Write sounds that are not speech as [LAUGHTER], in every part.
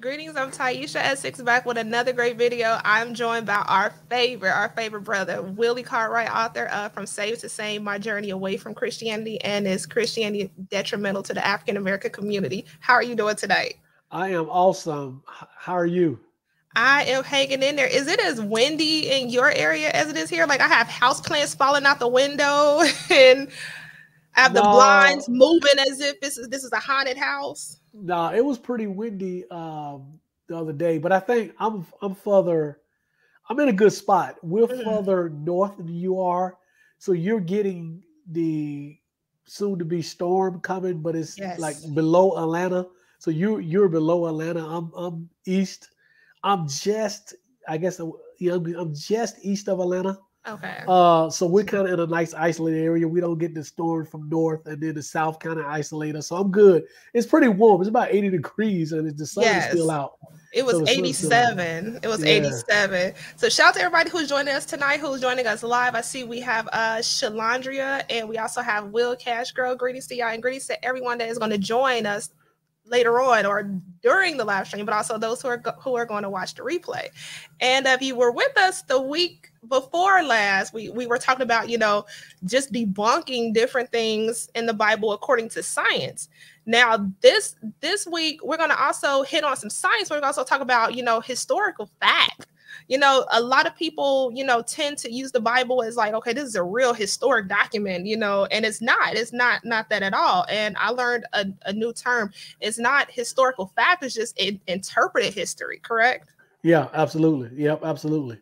Greetings, I'm Taisha Essex back with another great video. I'm joined by our favorite, our favorite brother, Willie Cartwright, author of From Saved to Sane, My Journey Away from Christianity and Is Christianity Detrimental to the African American Community. How are you doing today? I am awesome. How are you? I am hanging in there. Is it as windy in your area as it is here? Like I have house plants falling out the window [LAUGHS] and I have no. the blinds moving as if this is this is a haunted house. No, nah, it was pretty windy um, the other day, but I think I'm I'm further. I'm in a good spot. We're mm-hmm. further north than you are, so you're getting the soon to be storm coming, but it's yes. like below Atlanta. So you you're below Atlanta. I'm I'm east. I'm just I guess I'm just east of Atlanta. Okay. Uh, so we're kind of in a nice isolated area. We don't get the storms from north, and then the south kind of isolate us. So I'm good. It's pretty warm. It's about 80 degrees, and the sun yes. is still out. It was so 87. It was yeah. 87. So shout out to everybody who's joining us tonight, who's joining us live. I see we have uh Shalandria, and we also have Will Cash Girl. Greetings to y'all, and greetings to everyone that is going to join us later on or during the live stream, but also those who are who are going to watch the replay. And if you were with us the week before last, we we were talking about you know just debunking different things in the Bible according to science. Now this this week we're going to also hit on some science. We're going to also talk about you know historical fact you know, a lot of people, you know, tend to use the Bible as like, okay, this is a real historic document, you know, and it's not. It's not not that at all. And I learned a, a new term. It's not historical fact. It's just interpreted history. Correct? Yeah, absolutely. Yep, absolutely.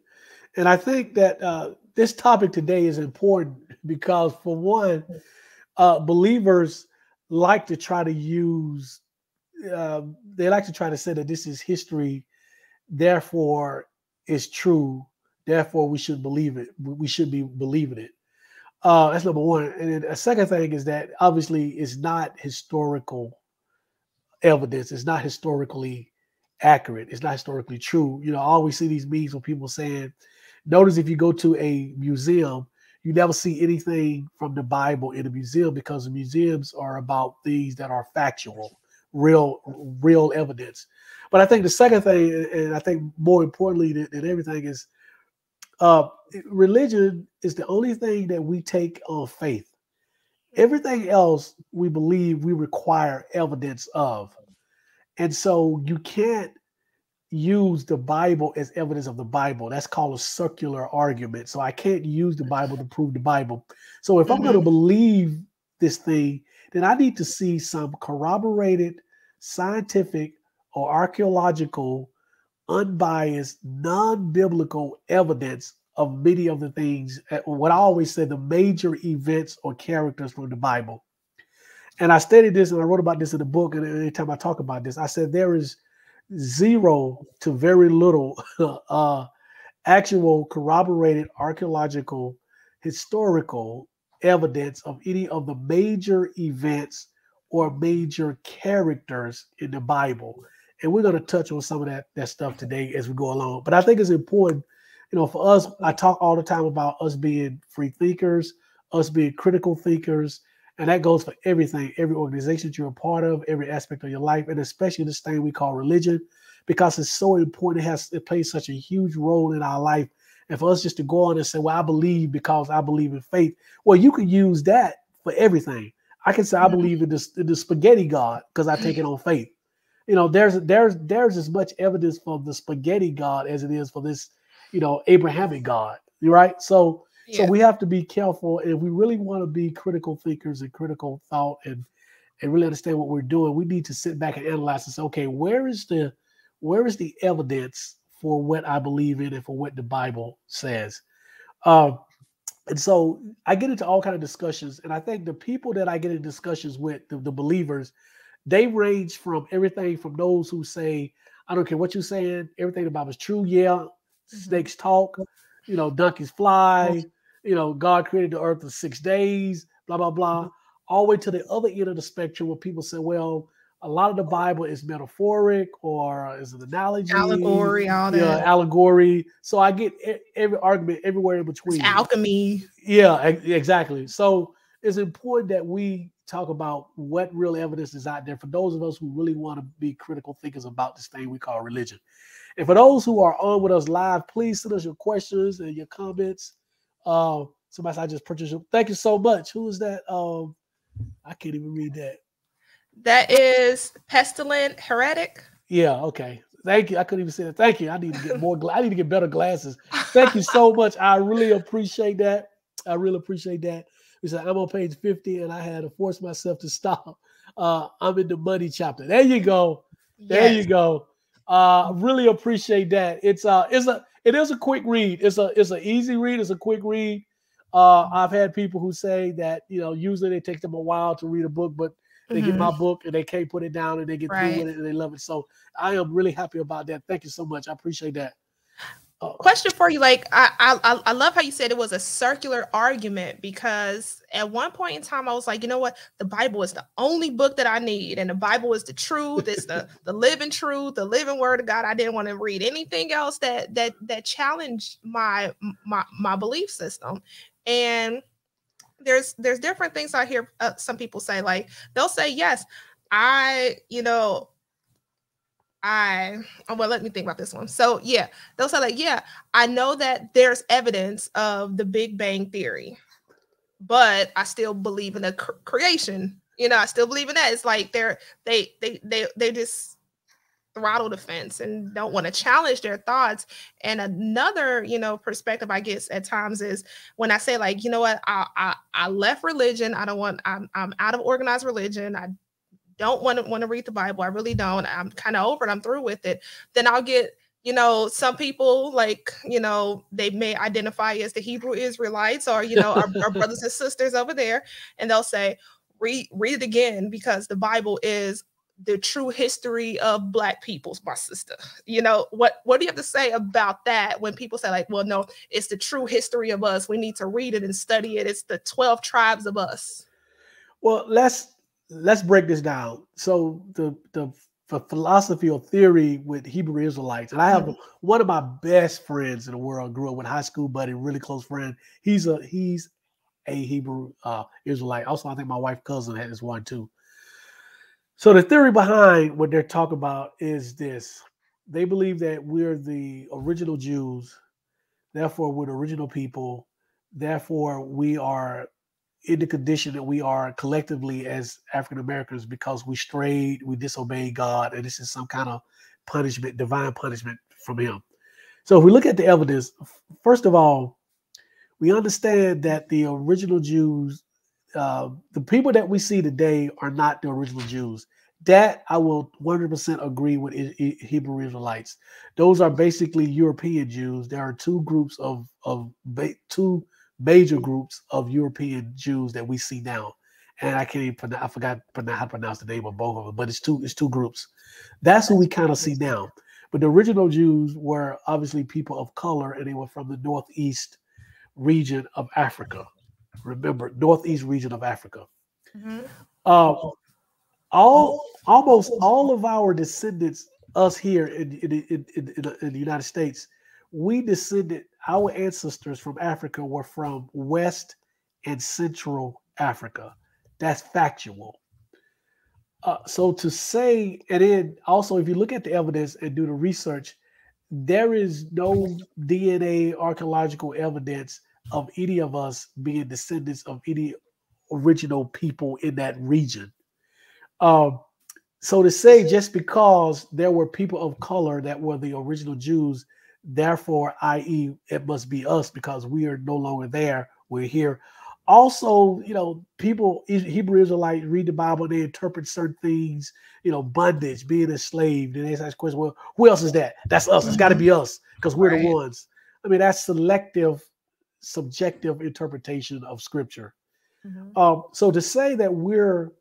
And I think that uh, this topic today is important [LAUGHS] because, for one, uh, believers like to try to use. Uh, they like to try to say that this is history, therefore is true. Therefore, we should believe it. We should be believing it. Uh, that's number one. And then a second thing is that obviously it's not historical evidence. It's not historically accurate. It's not historically true. You know, I always see these memes with people saying, notice if you go to a museum, you never see anything from the Bible in a museum because the museums are about things that are factual, real, real evidence. But I think the second thing, and I think more importantly than, than everything, is uh, religion is the only thing that we take on faith. Everything else we believe we require evidence of. And so you can't use the Bible as evidence of the Bible. That's called a circular argument. So I can't use the Bible to prove the Bible. So if mm-hmm. I'm going to believe this thing, then I need to see some corroborated scientific or archaeological, unbiased, non biblical evidence of many of the things, eh, what I always say, the major events or characters from the Bible. And I studied this and I wrote about this in the book. And anytime I talk about this, I said there is zero to very little [LAUGHS] uh, actual corroborated archaeological, historical evidence of any of the major events or major characters in the Bible and we're going to touch on some of that that stuff today as we go along. But I think it's important, you know, for us. I talk all the time about us being free thinkers, us being critical thinkers, and that goes for everything, every organization that you're a part of, every aspect of your life, and especially this thing we call religion, because it's so important. It has it plays such a huge role in our life. And for us just to go on and say, "Well, I believe because I believe in faith," well, you can use that for everything. I can say I believe in the, in the spaghetti God because I take it on faith you know, there's there's there's as much evidence for the spaghetti God as it is for this, you know, Abrahamic God. Right. So yeah. so we have to be careful if we really want to be critical thinkers and critical thought and and really understand what we're doing. We need to sit back and analyze and say, okay, where is the where is the evidence for what I believe in and for what the Bible says? Um, and so I get into all kind of discussions, and I think the people that I get in discussions with, the, the believers, they range from everything from those who say, I don't care what you're saying, everything about is true. Yeah, mm-hmm. snakes talk, you know, donkeys fly, you know, God created the earth in six days, blah, blah, blah. Mm-hmm. All the way to the other end of the spectrum where people say, well, a lot of the Bible is metaphoric or is an analogy, allegory, all that. Yeah, allegory. So I get every argument everywhere in between. It's alchemy. Yeah, exactly. So it's important that we talk about what real evidence is out there for those of us who really want to be critical thinkers about this thing we call religion. And for those who are on with us live, please send us your questions and your comments. Uh, somebody said I just purchased. Your, thank you so much. Who is that? Um, I can't even read that. That is pestilent heretic. Yeah. Okay. Thank you. I couldn't even say that. Thank you. I need to get more. I need to get better glasses. Thank you so [LAUGHS] much. I really appreciate that. I really appreciate that. He said, I'm on page 50 and I had to force myself to stop. Uh, I'm in the money chapter. There you go. There yes. you go. Uh, really appreciate that. It's uh it's a it is a quick read. It's a it's an easy read, it's a quick read. Uh, I've had people who say that you know usually they take them a while to read a book, but they mm-hmm. get my book and they can't put it down and they get right. through with it and they love it. So I am really happy about that. Thank you so much. I appreciate that. Question for you, like I, I I love how you said it was a circular argument because at one point in time I was like, you know what, the Bible is the only book that I need, and the Bible is the truth, it's the [LAUGHS] the living truth, the living word of God. I didn't want to read anything else that that that challenged my my my belief system, and there's there's different things I hear uh, some people say like they'll say yes, I you know I oh, well, let me think about this one. So yeah, they'll say like, yeah, I know that there's evidence of the Big Bang theory, but I still believe in the cr- creation. You know, I still believe in that. It's like they're they they they they just throttle the fence and don't want to challenge their thoughts. And another, you know, perspective I guess at times is when I say like, you know what, I I, I left religion. I don't want. I'm I'm out of organized religion. I don't want to want to read the Bible. I really don't. I'm kind of over it. I'm through with it. Then I'll get, you know, some people like, you know, they may identify as the Hebrew Israelites or, you know, our, our [LAUGHS] brothers and sisters over there, and they'll say, read read it again because the Bible is the true history of black peoples my sister you know what what do you have to say about that when people say like well no it's the true history of us we need to read it and study it it's the 12 tribes of us well let's let's break this down. So the the, the philosophy or theory with Hebrew Israelites, and I have mm-hmm. one of my best friends in the world. Grew up with high school buddy, really close friend. He's a he's a Hebrew uh, Israelite. Also, I think my wife cousin has one too. So the theory behind what they're talking about is this: they believe that we're the original Jews, therefore we're the original people, therefore we are in the condition that we are collectively as African Americans because we strayed, we disobeyed God, and this is some kind of punishment, divine punishment from Him. So if we look at the evidence, first of all, we understand that the original Jews, uh, the people that we see today, are not the original Jews. That I will 100% agree with Hebrew Israelites. Those are basically European Jews. There are two groups of of two major groups of European Jews that we see now. And I can't even pronounce, I forgot how to pronounce the name of both of them, but it's two it's two groups. That's who we kind of see now. But the original Jews were obviously people of color, and they were from the northeast region of Africa. Remember, northeast region of Africa. Mm-hmm. Uh, all almost all of our descendants, us here in in, in, in, in the United States, we descended our ancestors from Africa were from West and Central Africa. That's factual. Uh, so to say, and then also, if you look at the evidence and do the research, there is no DNA archaeological evidence of any of us being descendants of any original people in that region. Um, so to say, just because there were people of color that were the original Jews Therefore, i.e., it must be us because we are no longer there. We're here. Also, you know, people, Hebrew Israelites read the Bible, they interpret certain things, you know, bondage, being enslaved. And they ask the question, well, who else is that? That's us. It's got to be mm-hmm. us because we're right. the ones. I mean, that's selective, subjective interpretation of scripture. Mm-hmm. Um, so to say that we're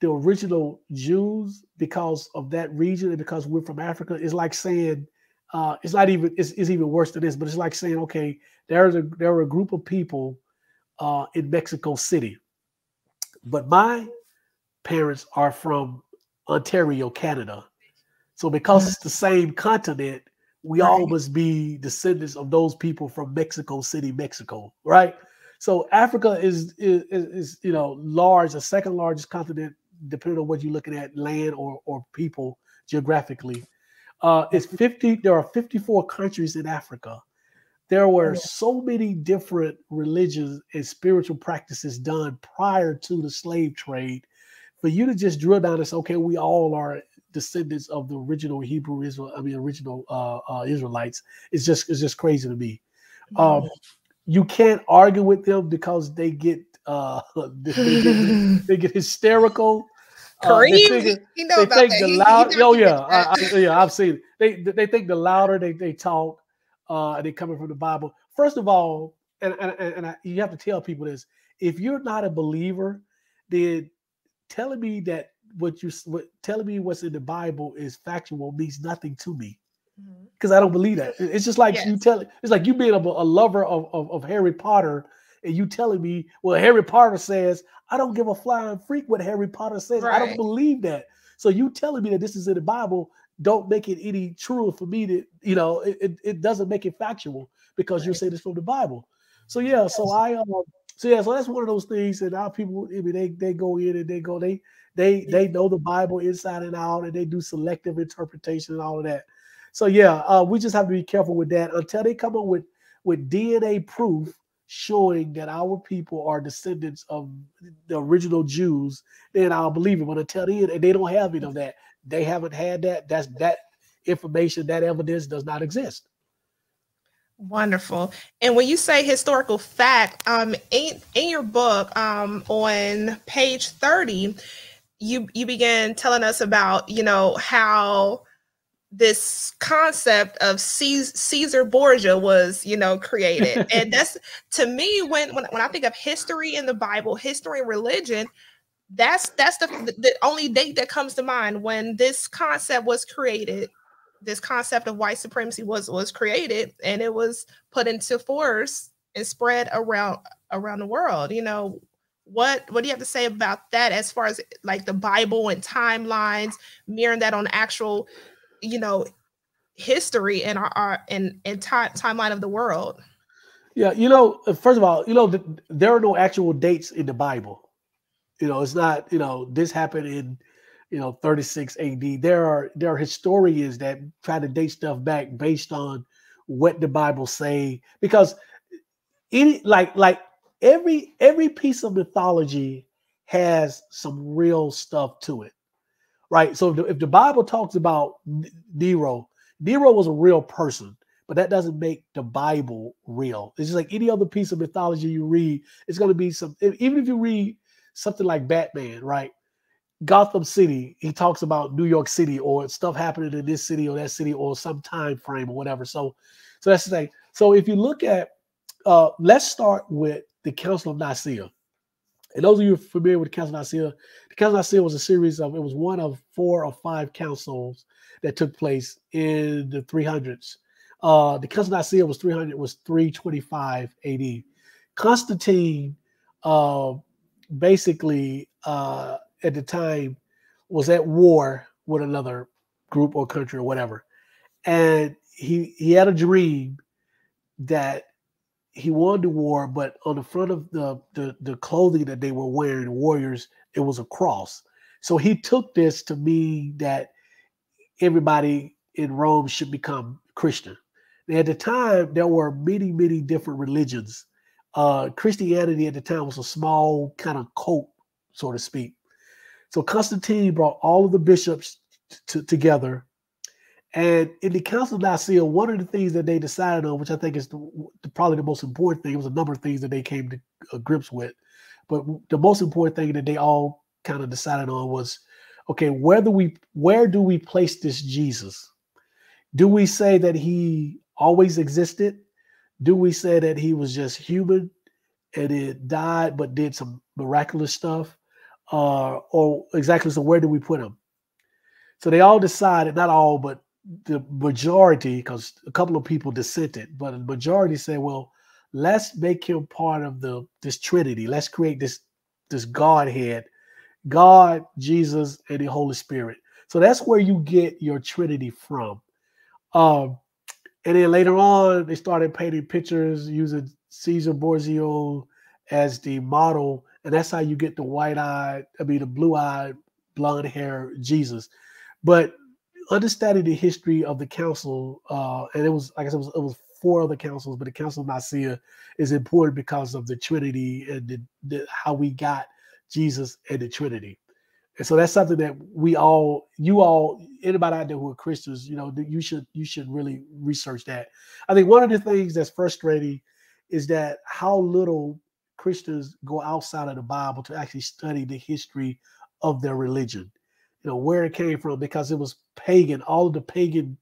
the original Jews because of that region and because we're from Africa is like saying uh, it's not even it's, it's, even worse than this, but it's like saying, okay, there's a there are a group of people uh, in Mexico City, but my parents are from Ontario, Canada. So because it's the same continent, we right. all must be descendants of those people from Mexico City, Mexico, right? So Africa is, is is you know large, the second largest continent, depending on what you're looking at, land or or people geographically. Uh, it's 50. There are 54 countries in Africa. There were so many different religions and spiritual practices done prior to the slave trade. For you to just drill down and say, okay, we all are descendants of the original Hebrew Israel, I mean original uh, uh, Israelites, it's just it's just crazy to me. Um, you can't argue with them because they get uh, [LAUGHS] they, get, they get [LAUGHS] hysterical. Uh, they think, you know they think that. the loud. Oh yeah, I, I, yeah, I've seen it. They they think the louder they they talk, uh, and they coming from the Bible. First of all, and and, and I, you have to tell people this: if you're not a believer, then telling me that what you what telling me what's in the Bible is factual means nothing to me because mm-hmm. I don't believe that. It's just like yes. you tell it's like you being a, a lover of, of, of Harry Potter and you telling me, well, Harry Potter says I don't give a flying freak what Harry Potter says. Right. I don't believe that. So you telling me that this is in the Bible don't make it any truer for me to, you know, it, it, it doesn't make it factual because right. you're saying it's from the Bible. So yeah, yes. so I um so yeah, so that's one of those things that our people, I mean, they they go in and they go, they they they know the Bible inside and out, and they do selective interpretation and all of that. So yeah, uh, we just have to be careful with that until they come up with with DNA proof showing that our people are descendants of the original Jews. Then I'll believe it. But until then, they don't have any of that. They haven't had that. That's that information, that evidence does not exist. Wonderful. And when you say historical fact, um, in, in your book, um, on page 30, you you began telling us about you know how this concept of Caesar Borgia was, you know, created. [LAUGHS] and that's to me when, when when I think of history in the Bible, history and religion, that's that's the the only date that comes to mind when this concept was created. This concept of white supremacy was was created and it was put into force and spread around around the world. You know, what what do you have to say about that as far as like the bible and timelines mirroring that on actual you know history and our, our and and time timeline of the world. Yeah you know uh, first of all you know there are no actual dates in the bible. You know it's not you know this happened in you know 36 ad there are there are historians that try to date stuff back based on what the bible say because any like like every every piece of mythology has some real stuff to it right? So if the, if the bible talks about nero nero was a real person but that doesn't make the bible real. It's just like any other piece of mythology you read it's going to be some even if you read something like batman right? Gotham city he talks about new york city or stuff happening in this city or that city or some time frame or whatever. So so that's the thing. So if you look at uh let's start with the Council of Nicaea. And those of you familiar with the Council of Nicaea, the Council of Nicaea was a series of, it was one of four or five councils that took place in the 300s. Uh, the Council of Nicaea was 300, was 325 AD. Constantine uh, basically uh, at the time was at war with another group or country or whatever. And he he had a dream that he won the war, but on the front of the, the the clothing that they were wearing, warriors, it was a cross. So he took this to mean that everybody in Rome should become Christian. At the time, there were many, many different religions. Uh, Christianity at the time was a small kind of cult, so to speak. So Constantine brought all of the bishops t- together and in the Council of Nicaea, one of the things that they decided on, which I think is the, the, probably the most important thing, it was a number of things that they came to uh, grips with. But the most important thing that they all kind of decided on was, okay, where do we where do we place this Jesus? Do we say that he always existed? Do we say that he was just human and it died but did some miraculous stuff? Uh, or exactly so where do we put him? So they all decided, not all, but the majority, because a couple of people dissented, but the majority said, well, let's make him part of the this Trinity. Let's create this this Godhead, God, Jesus, and the Holy Spirit. So that's where you get your Trinity from. Um, and then later on, they started painting pictures using Caesar Borgia as the model, and that's how you get the white-eyed, I mean the blue-eyed, blonde hair Jesus. But understanding the history of the council, uh, and it was like I said, it was, it was four other councils, but the Council of Nicaea is important because of the Trinity and the, the, how we got Jesus and the Trinity. And so that's something that we all, you all, anybody out there who are Christians, you know, you should you should really research that. I think one of the things that's frustrating is that how little Christians go outside of the Bible to actually study the history of their religion, you know, where it came from, because it was pagan, all of the pagan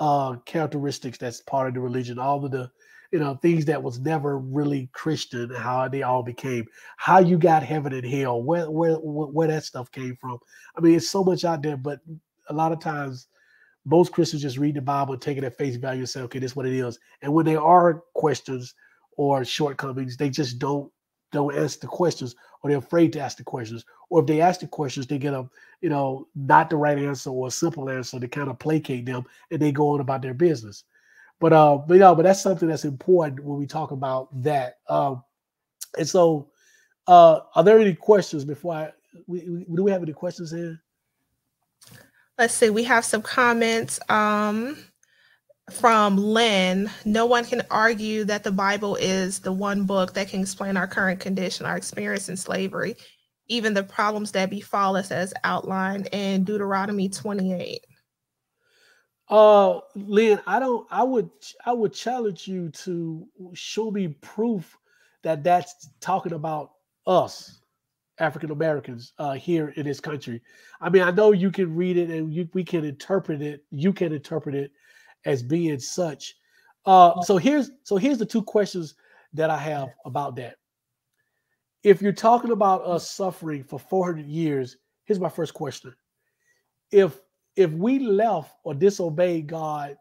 uh, characteristics that's part of the religion, all of the you know things that was never really Christian, how they all became, how you got heaven and hell, where where where that stuff came from. I mean, it's so much out there, but a lot of times most Christians just read the Bible and take it at face value and say, okay, this is what it is. And when there are questions or shortcomings, they just don't don't ask the questions or they're afraid to ask the questions. Or if they ask the questions, they get a, you know, not the right answer or a simple answer to kind of placate them and they go on about their business. But uh, but you know, but that's something that's important when we talk about that. Um, and so uh are there any questions before I we, we do we have any questions here? Let's see, we have some comments. Um from Lynn, no one can argue that the Bible is the one book that can explain our current condition, our experience in slavery, even the problems that befall us as outlined in Deuteronomy 28. Uh, Lynn, I don't. I would. I would challenge you to show me proof that that's talking about us, African Americans, uh, here in this country. I mean, I know you can read it and you, we can interpret it. You can interpret it as being such. Uh, so here's so here's the two questions that I have about that. If you're talking about us suffering for 400 years, here's my first question: If if we left or disobeyed God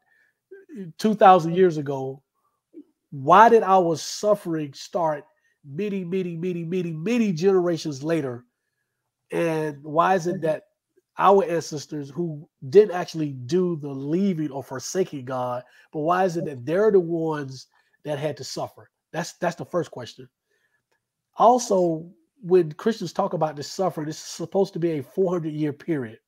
2,000 years ago, why did our suffering start many, many, many, many, many generations later? And why is it that our ancestors who didn't actually do the leaving or forsaking God, but why is it that they're the ones that had to suffer? That's that's the first question. Also, when Christians talk about this suffering, this is supposed to be a 400 year period.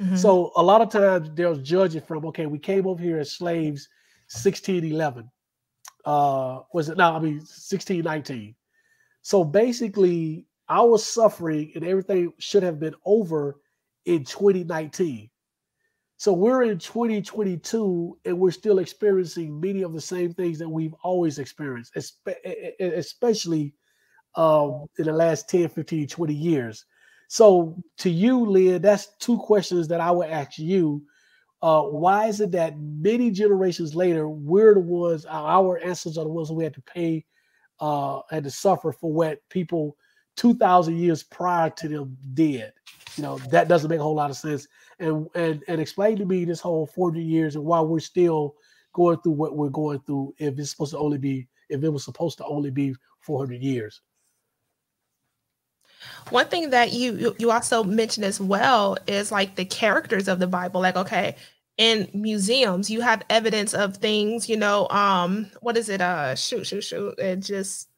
Mm-hmm. So a lot of times they'll judge it from okay, we came over here as slaves 1611. Uh was it now? I mean 1619. So basically, our suffering and everything should have been over in 2019. So we're in 2022 and we're still experiencing many of the same things that we've always experienced, especially um, in the last 10, 15, 20 years. So to you, Leah, that's two questions that I would ask you. Uh, why is it that many generations later, we're the ones, our ancestors are the ones who had to pay, uh, had to suffer for what people 2,000 years prior to them did? You know, that doesn't make a whole lot of sense. And and and explain to me this whole 40 years and why we're still going through what we're going through if it's supposed to only be if it was supposed to only be 400 years. One thing that you you also mentioned as well is like the characters of the Bible. Like, okay, in museums, you have evidence of things, you know, um, what is it? Uh shoot, shoot, shoot. It just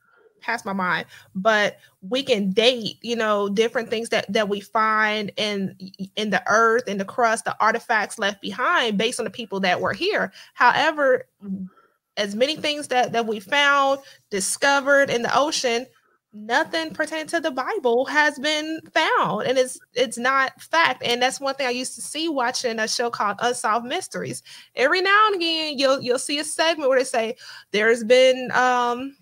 passed my mind but we can date you know different things that that we find in in the earth in the crust the artifacts left behind based on the people that were here. However as many things that that we found discovered in the ocean nothing pertaining to the bible has been found and it's it's not fact and that's one thing i used to see watching a show called unsolved mysteries. Every now and again you'll you'll see a segment where they say there's been um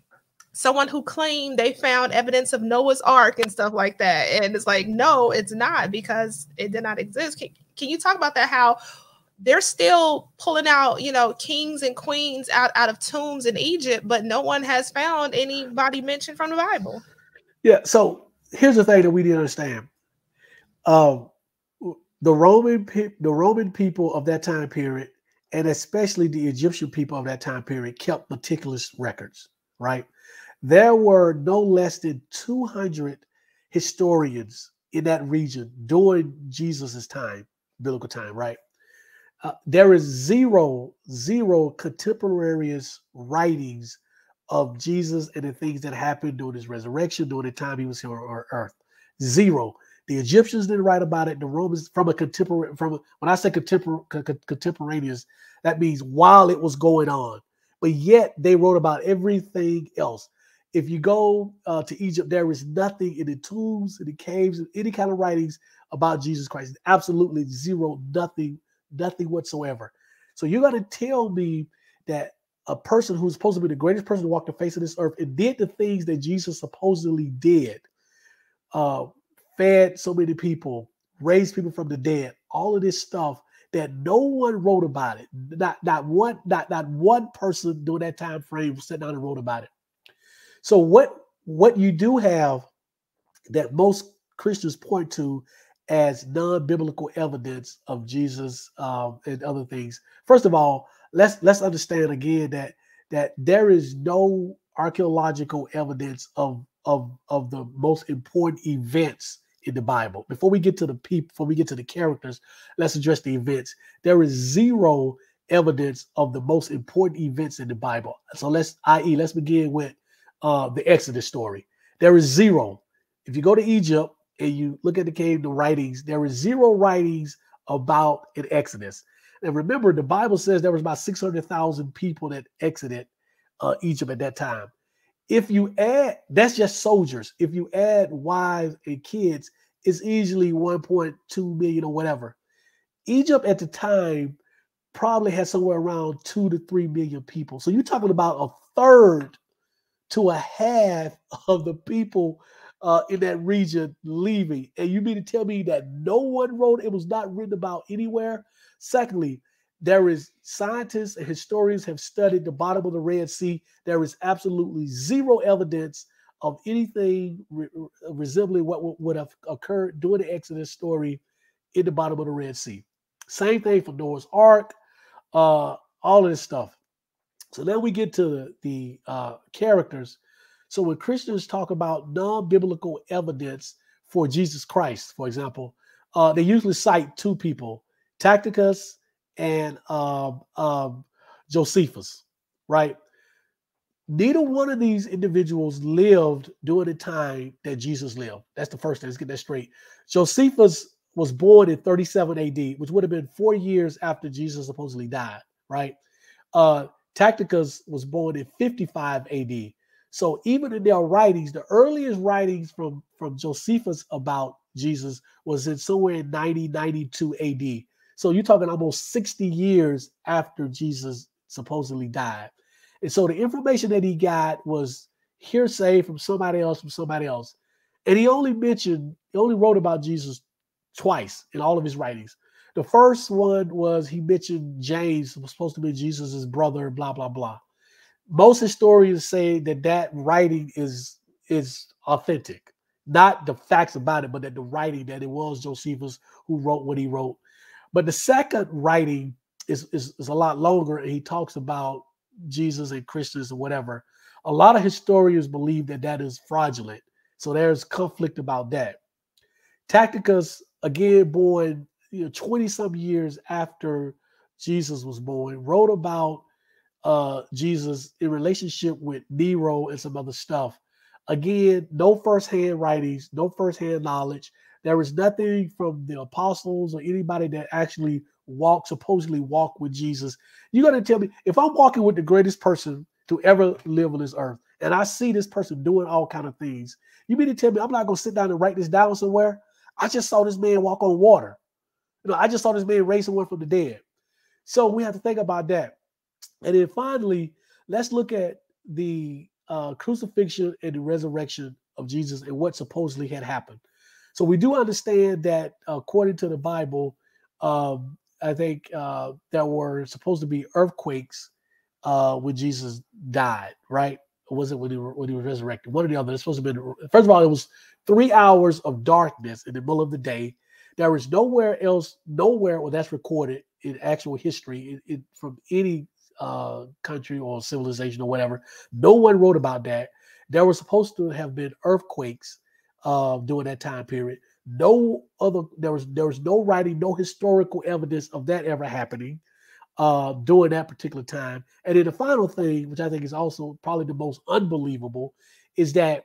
someone who claimed they found evidence of Noah's Ark and stuff like that. And it's like, no, it's not because it did not exist. Can, can you talk about that? How they're still pulling out, you know, kings and queens out, out of tombs in Egypt, but no one has found anybody mentioned from the Bible. Yeah. So here's the thing that we didn't understand. Um, the Roman the Roman people of that time period, and especially the Egyptian people of that time period, kept meticulous records, right? There were no less than 200 historians in that region during Jesus's time, biblical time, right? Uh, there is zero, zero contemporaneous writings of Jesus and the things that happened during his resurrection, during the time he was here on earth. Zero. The Egyptians didn't write about it. The Romans, from a contemporary, from when I say contemporary, contemporaneous, that means while it was going on. But yet they wrote about everything else. If you go uh, to Egypt, there is nothing in the tombs, in the caves, in any kind of writings about Jesus Christ. Absolutely zero, nothing, nothing whatsoever. So you're going to tell me that a person who's supposed to be the greatest person to walk the face of this earth and did the things that Jesus supposedly did, uh, fed so many people, raised people from the dead, all of this stuff that no one wrote about it. Not not one not not one person during that time frame sat down and wrote about it. So what what you do have that most Christians point to as non-biblical evidence of Jesus um, and other things. First of all, let's let's understand again that that there is no archaeological evidence of of of the most important events in the Bible. Before we get to the people, before we get to the characters, let's address the events. There is zero evidence of the most important events in the Bible. So let's, i.e., let's begin with uh, the Exodus story. There is zero. If you go to Egypt and you look at the cave, the writings, there is zero writings about an Exodus. And remember, the Bible says there was about 600,000 people that exited uh, Egypt at that time. If you add, that's just soldiers. If you add wives and kids, it's easily 1.2 million or whatever. Egypt at the time probably had somewhere around two to three million people. So you're talking about a third to a half of the people uh, in that region leaving. And you mean to tell me that no one wrote it was not written about anywhere? Secondly, there is scientists and historians have studied the bottom of the Red Sea. There is absolutely zero evidence of anything re- resembling what would have occurred during the Exodus story in the bottom of the Red Sea. Same thing for Noah's Ark, uh, all of this stuff. So then we get to the, the uh, characters. So when Christians talk about non-biblical evidence for Jesus Christ, for example, uh, they usually cite two people, Tacitus and um, um, Josephus, right? Neither one of these individuals lived during the time that Jesus lived. That's the first thing. Let's get that straight. Josephus was born in 37 AD, which would have been four years after Jesus supposedly died, right? Uh, Tacitus was born in 55 AD. So even in their writings, the earliest writings from, from Josephus about Jesus was in somewhere in 90, 92 AD. So you're talking almost 60 years after Jesus supposedly died. And so the information that he got was hearsay from somebody else, from somebody else. And he only mentioned, he only wrote about Jesus twice in all of his writings. The first one was he mentioned James was supposed to be Jesus's brother, blah, blah, blah. Most historians say that that writing is is authentic, not the facts about it, but that the writing that it was Josephus who wrote what he wrote. But the second writing is, is, is a lot longer, and he talks about Jesus and Christians or whatever. A lot of historians believe that that is fraudulent. So there's conflict about that. Tacitus, again, born you know 20 some years after Jesus was born, wrote about uh, Jesus in relationship with Nero and some other stuff. Again, no firsthand writings, no firsthand knowledge. There was nothing from the apostles or anybody that actually walked, supposedly walked with Jesus. You're going to tell me if I'm walking with the greatest person to ever live on this earth, and I see this person doing all kind of things, you mean to tell me I'm not going to sit down and write this down somewhere? I just saw this man walk on water. You know, I just saw this man raise someone from the dead. So we have to think about that. And then finally, let's look at the uh, crucifixion and the resurrection of Jesus and what supposedly had happened. So we do understand that according to the Bible, um, I think uh, there were supposed to be earthquakes uh, when Jesus died, right? Or was it when he, when he was resurrected? One or the other. It's supposed to be. First of all, it was three hours of darkness in the middle of the day. There is nowhere else, nowhere where that's recorded in actual history from any uh, country or civilization or whatever. No one wrote about that. There were supposed to have been earthquakes uh, during that time period. No other there was there was no writing, no historical evidence of that ever happening. uh, during that particular time. And then the final thing, which I think is also probably the most unbelievable, is that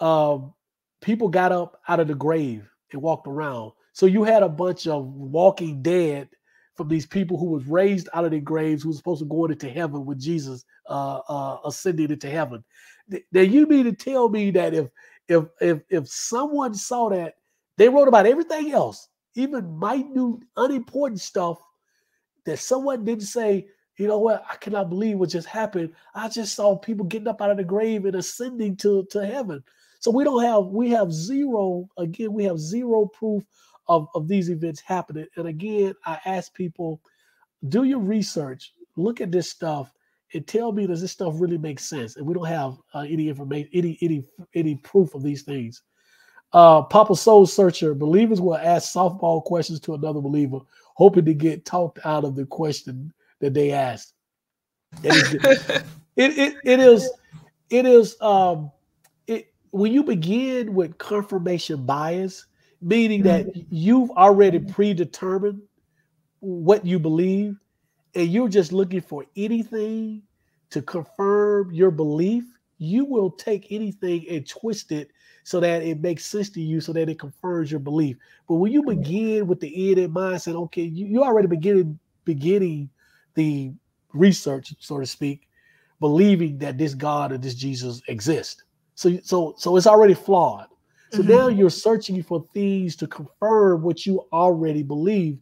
um, people got up out of the grave and walked around. So you had a bunch of walking dead from these people who was raised out of their graves, who was supposed to go into heaven with Jesus uh, uh, ascending into heaven. Now you mean to tell me that if if if if someone saw that, they wrote about everything else, even minute, unimportant stuff, that someone didn't say, you know what, I cannot believe what just happened. I just saw people getting up out of the grave and ascending to, to heaven. So we don't have, we have zero, again, we have zero proof of, of these events happening. And again, I ask people, do your research, look at this stuff, and tell me does this stuff really make sense? And we don't have uh, any information, any any any proof of these things. Uh, Papa Soul Searcher, believers will ask softball questions to another believer, hoping to get talked out of the question that they asked. [LAUGHS] it, it, it is it is um it when you begin with confirmation bias meaning that mm-hmm. you've already predetermined what you believe and you're just looking for anything to confirm your belief, you will take anything and twist it so that it makes sense to you, so that it confirms your belief. But when you begin with the end in mind, saying, okay, you, you already beginning beginning the research, so to speak, believing that this God or this Jesus exists. So, so, so it's already flawed. So mm-hmm. now you're searching for things to confirm what you already believe.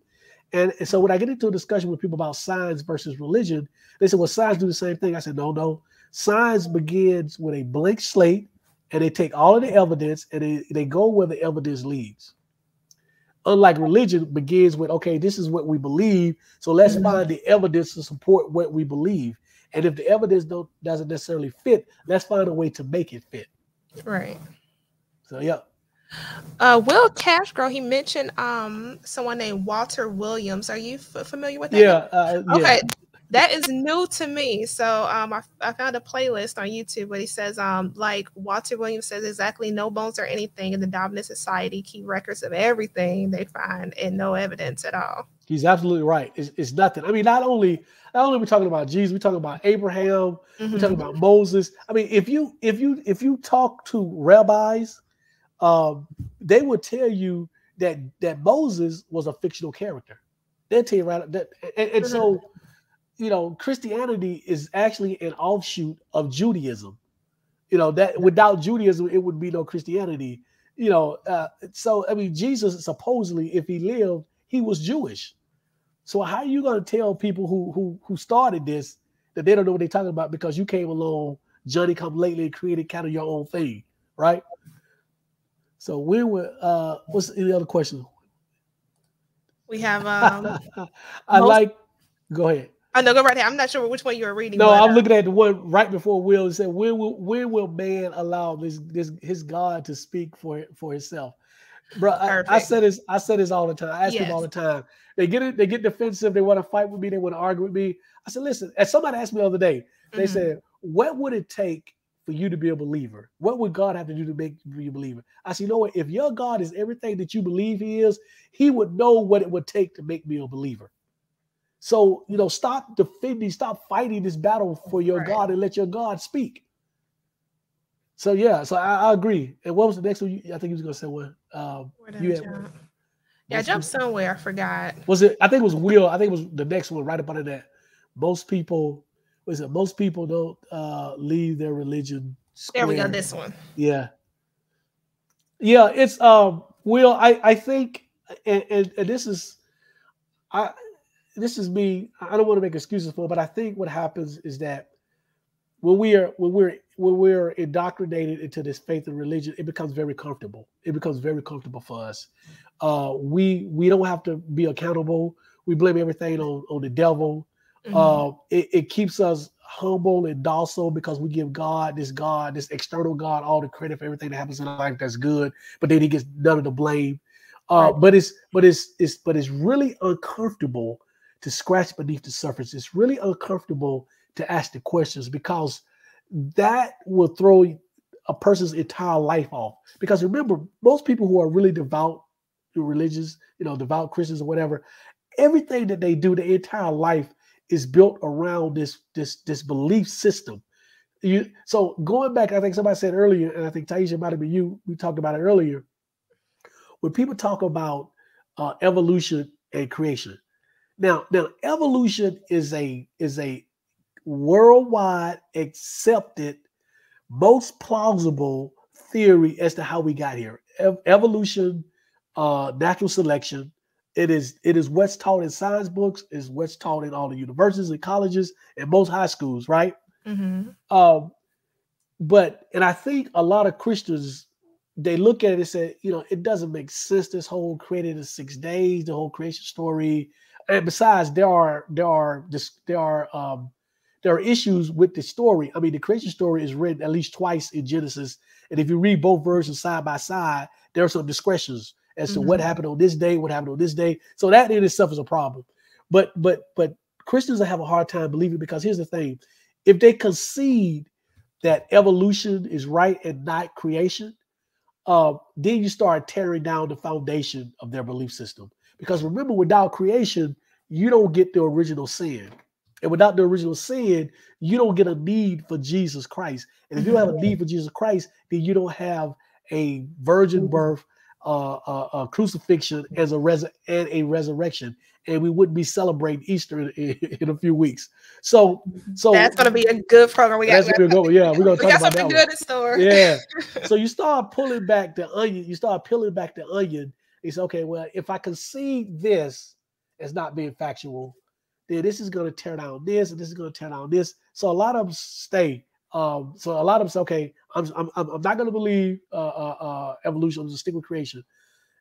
And, and, so when I get into a discussion with people about science versus religion, they say, well, science do the same thing. I said, no, no. Science begins with a blank slate and they take all of the evidence and they, they go where the evidence leads. Unlike religion begins with, okay, this is what we believe. So let's mm-hmm. find the evidence to support what we believe. And if the evidence don't, doesn't necessarily fit, let's find a way to make it fit. Right. So yeah. Uh, Will Cashgrow, he mentioned um someone named Walter Williams. Are you f- familiar with that? Yeah, uh, yeah. Okay, that is new to me. So um, I, I found a playlist on YouTube where he says um like Walter Williams says exactly no bones or anything in the dominant society keep records of everything they find and no evidence at all. He's absolutely right. It's, it's nothing. I mean, not only not only we talking about Jesus, we're talking about Abraham, mm-hmm. we're talking about Moses. I mean, if you if you if you talk to rabbis um, they would tell you that that Moses was a fictional character. They'll tell you right that, and, and so [LAUGHS] you know Christianity is actually an offshoot of Judaism. You know that without Judaism, it would be no Christianity. You know, uh, so I mean, Jesus supposedly, if he lived, he was Jewish. So how are you going to tell people who who who started this that they don't know what they're talking about because you came along, Johnny come lately, and created kind of your own thing, right? So when were uh what's any other question? We have [LAUGHS] um I most, like go ahead. I know go right ahead. I'm not sure which one you were reading. No, I'm uh, looking at the one right before Will. It said, when will when will man allow this this his God to speak for for himself? Bro, I, I, said this, I said this all the time. I ask yes. them all the time. They get it, they get defensive, they want to fight with me, they want to argue with me. I said, listen, as somebody asked me the other day, they mm-hmm. said, What would it take for you to be a believer? What would God have to do to make you a believer? I said, you know what? If your God is everything that you believe he is, he would know what it would take to make me a believer. So, you know, stop defending, stop fighting this battle for your right. God and let your God speak. So yeah, so I, I, agree. And what was the next one? I think he was gonna say what? Um, you had, yeah, I jumped somewhere. I forgot. Was it? I think it was Will. I think it was the next one right up under that. Most people it? Most people don't uh, leave their religion. Square. There we go. This one. Yeah. Yeah, it's um. Will I I think and, and, and this is I this is me. I don't want to make excuses for, it, but I think what happens is that when we are when we're when we're indoctrinated into this faith and religion, it becomes very comfortable. It becomes very comfortable for us. Uh, we we don't have to be accountable. We blame everything on on the devil. Mm-hmm. Uh, it, it keeps us humble and docile because we give God, this God, this external God, all the credit for everything that happens in life that's good, but then he gets none of the blame. Uh, right. but it's but it's it's but it's really uncomfortable to scratch beneath the surface. It's really uncomfortable to ask the questions because that will throw a person's entire life off. Because remember, most people who are really devout, religious, you know, devout Christians or whatever, everything that they do, their entire life is built around this this this belief system. You so going back, I think somebody said earlier, and I think Taisha might have been you. We talked about it earlier. When people talk about uh, evolution and creation, now now evolution is a is a worldwide accepted, most plausible theory as to how we got here. Ev- evolution, uh, natural selection, it is it is what's taught in science books, is what's taught in all the universities and colleges and most high schools, right? Mm-hmm. Um, but and I think a lot of Christians they look at it and say, you know, it doesn't make sense. This whole created in six days, the whole creation story. And besides, there are there are this there are um there are issues with the story. I mean, the creation story is written at least twice in Genesis, and if you read both versions side by side, there are some discretions as to mm-hmm. what happened on this day, what happened on this day. So that in itself is a problem. But but but Christians have a hard time believing because here's the thing: if they concede that evolution is right and not creation, uh, then you start tearing down the foundation of their belief system. Because remember, without creation, you don't get the original sin. And without the original sin, you don't get a need for Jesus Christ. And if you don't have a need for Jesus Christ, then you don't have a virgin birth uh, uh, uh, crucifixion as a res- and a resurrection, and we wouldn't be celebrating Easter in, [LAUGHS] in, a few weeks. So, so that's going to be a good program. We got, that's gonna go, yeah, we're going [LAUGHS] to talk about that. Good in store. Yeah. [LAUGHS] so you start pulling back the onion. You start peeling back the onion. It's okay. Well, if I concede this as not being factual, then this is going to tear down this, and this is going to tear down this. So a lot of them stay. Um, so a lot of them say, okay, I'm I'm, I'm not going to believe uh, uh, uh, evolution. I'm just stick with creation.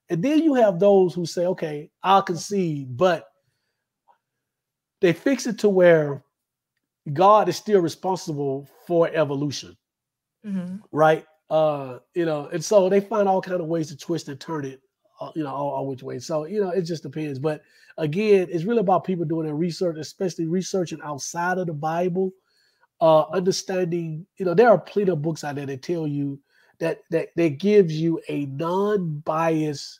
And then you have those who say, okay, I'll concede, but they fix it to where God is still responsible for evolution, mm-hmm. right? Uh, you know, and so they find all kind of ways to twist and turn it, uh, you know, all, all which way. So you know, it just depends. But again, it's really about people doing their research, especially researching outside of the Bible uh, understanding, you know, there are plenty of books out there that tell you that that that gives you a non-biased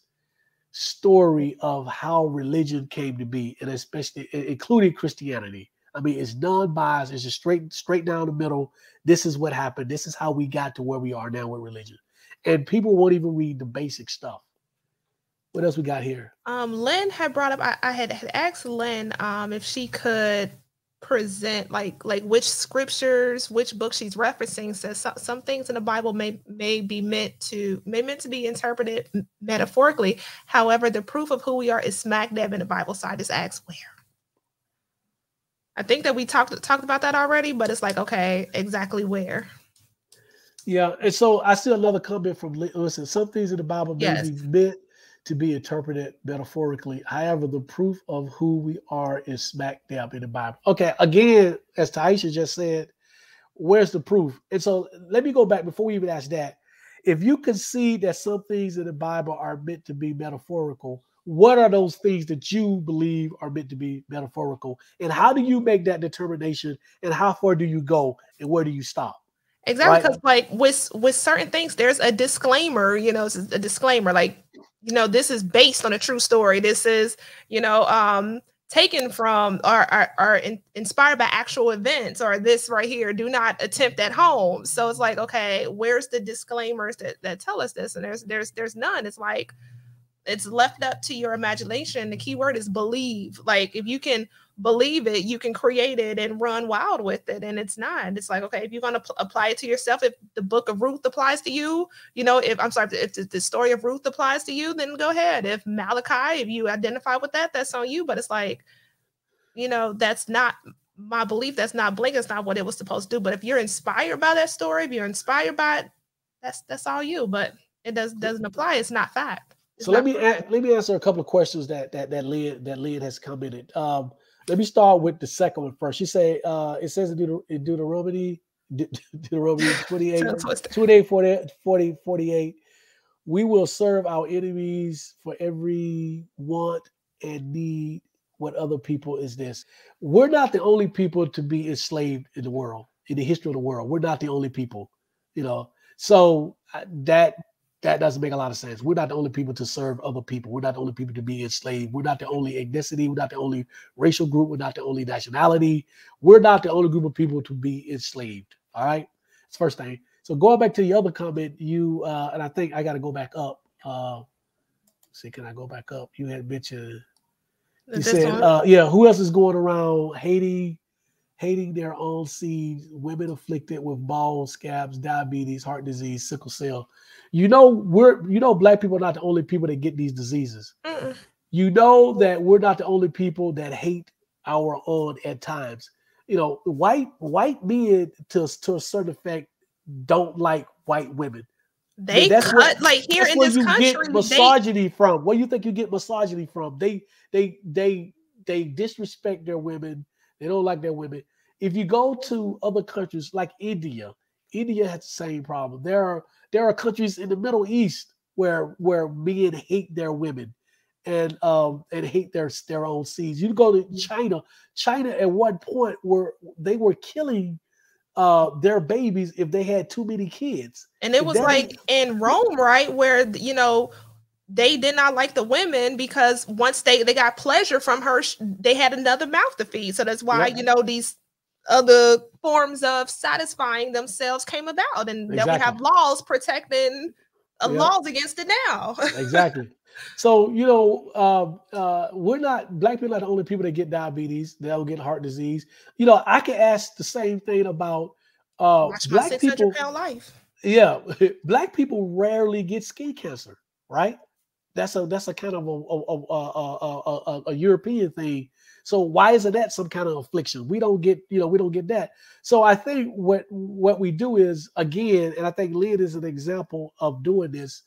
story of how religion came to be, and especially including Christianity. I mean, it's non-biased. It's just straight straight down the middle. This is what happened. This is how we got to where we are now with religion. And people won't even read the basic stuff. What else we got here? Um, Lynn had brought up. I, I had, had asked Lynn um, if she could present like like which scriptures which book she's referencing says some, some things in the bible may may be meant to may meant to be interpreted metaphorically. However the proof of who we are is smack dab in the bible so i just asked where. I think that we talked talked about that already but it's like okay exactly where. Yeah and so i see another comment from listen some things in the bible may yes. be meant to be interpreted metaphorically. However, the proof of who we are is smack dab in the Bible. Okay, again, as Taisha just said, where's the proof? And so let me go back before we even ask that. If you concede that some things in the Bible are meant to be metaphorical, what are those things that you believe are meant to be metaphorical? And how do you make that determination? And how far do you go? And where do you stop? Exactly, because right? like with with certain things, there's a disclaimer. You know, it's a disclaimer. Like you know, this is based on a true story. This is, you know, um, taken from or are, in, inspired by actual events or this right here do not attempt at home. So it's like okay where's the disclaimers that, that tell us this? And there's there's there's none. It's like it's left up to your imagination. The key word is believe. Like if you can believe it, you can create it and run wild with it. And it's not. It's like, okay, if you're going to pl- apply it to yourself, if the book of Ruth applies to you, you know, if I'm sorry, if the, the story of Ruth applies to you, then go ahead. If Malachi, if you identify with that, that's on you. But it's like, you know, that's not my belief. That's not blink. That's not what it was supposed to do. But if you're inspired by that story, if you're inspired by it, that's that's all you. But it does doesn't apply. It's not fact. It's so let me let me answer a couple of questions that that that Lynn that Lynn has commented. Um, let me start with the second one first. She said, uh, it says in, Deut- in Deuteronomy, De- [LAUGHS] Deuteronomy 28, 28 40, 40, 48, we will serve our enemies for every want and need what other people is this. We're not the only people to be enslaved in the world, in the history of the world. We're not the only people, you know. So uh, that that doesn't make a lot of sense. We're not the only people to serve other people. We're not the only people to be enslaved. We're not the only ethnicity. We're not the only racial group. We're not the only nationality. We're not the only group of people to be enslaved. All right. That's first thing. So going back to the other comment, you uh, and I think I got to go back up. Uh, see, can I go back up? You had mentioned. You said, uh, yeah. Who else is going around hating, hating their own seeds? Women afflicted with bald scabs, diabetes, heart disease, sickle cell. You know, we're you know, black people are not the only people that get these diseases. Mm-mm. You know that we're not the only people that hate our own at times. You know, white white men to to a certain effect don't like white women. They that's cut where, like here in this country. Get misogyny they, from where you think you get misogyny from? They they they they disrespect their women. They don't like their women. If you go to other countries like India, India has the same problem. There are there are countries in the Middle East where where men hate their women and um and hate their their own seeds. You go to China. China at one point were they were killing uh their babies if they had too many kids. And it was like in Rome, right, where you know they did not like the women because once they they got pleasure from her, they had another mouth to feed. So that's why yeah. you know these other forms of satisfying themselves came about, and exactly. we have laws protecting uh, yeah. laws against it now. [LAUGHS] exactly. So you know, uh, uh, we're not black people are the only people that get diabetes. They'll get heart disease. You know, I can ask the same thing about uh, black people. life. Yeah, [LAUGHS] black people rarely get skin cancer, right? That's a that's a kind of a a, a, a, a European thing. So why isn't that some kind of affliction? We don't get, you know, we don't get that. So I think what what we do is again, and I think Lynn is an example of doing this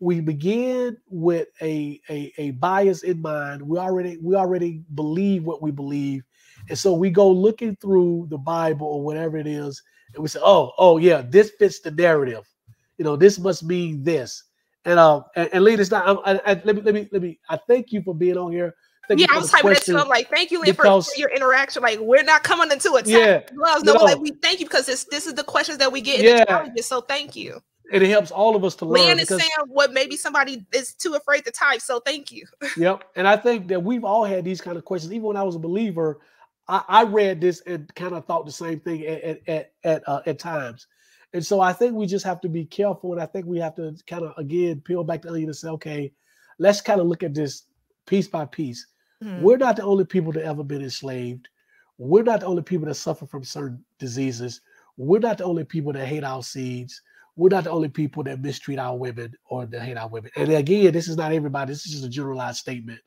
we begin with a, a, a bias in mind. We already we already believe what we believe, and so we go looking through the Bible or whatever it is, and we say, "Oh, oh yeah, this fits the narrative. You know, this must mean this." And um, and, and Lee, it's not. I, I, let me let me let me. I thank you for being on here. Thank yeah, I was typing that too. I'm like, thank you, Lynn, for, for, your interaction. Like, we're not coming into it. Yeah, gloves. No, no, like we thank you because this this is the questions that we get. Yeah. So thank you and it helps all of us to learn. Leon is saying what maybe somebody is too afraid to type. So thank you. [LAUGHS] yep. And I think that we've all had these kind of questions. Even when I was a believer, I, I read this and kind of thought the same thing at at at, uh, at times. And so I think we just have to be careful. And I think we have to kind of again peel back the onion and say, okay, let's kind of look at this piece by piece. Mm-hmm. We're not the only people that ever been enslaved. We're not the only people that suffer from certain diseases. We're not the only people that hate our seeds we're not the only people that mistreat our women or that hate our women. And again, this is not everybody. This is just a generalized statement.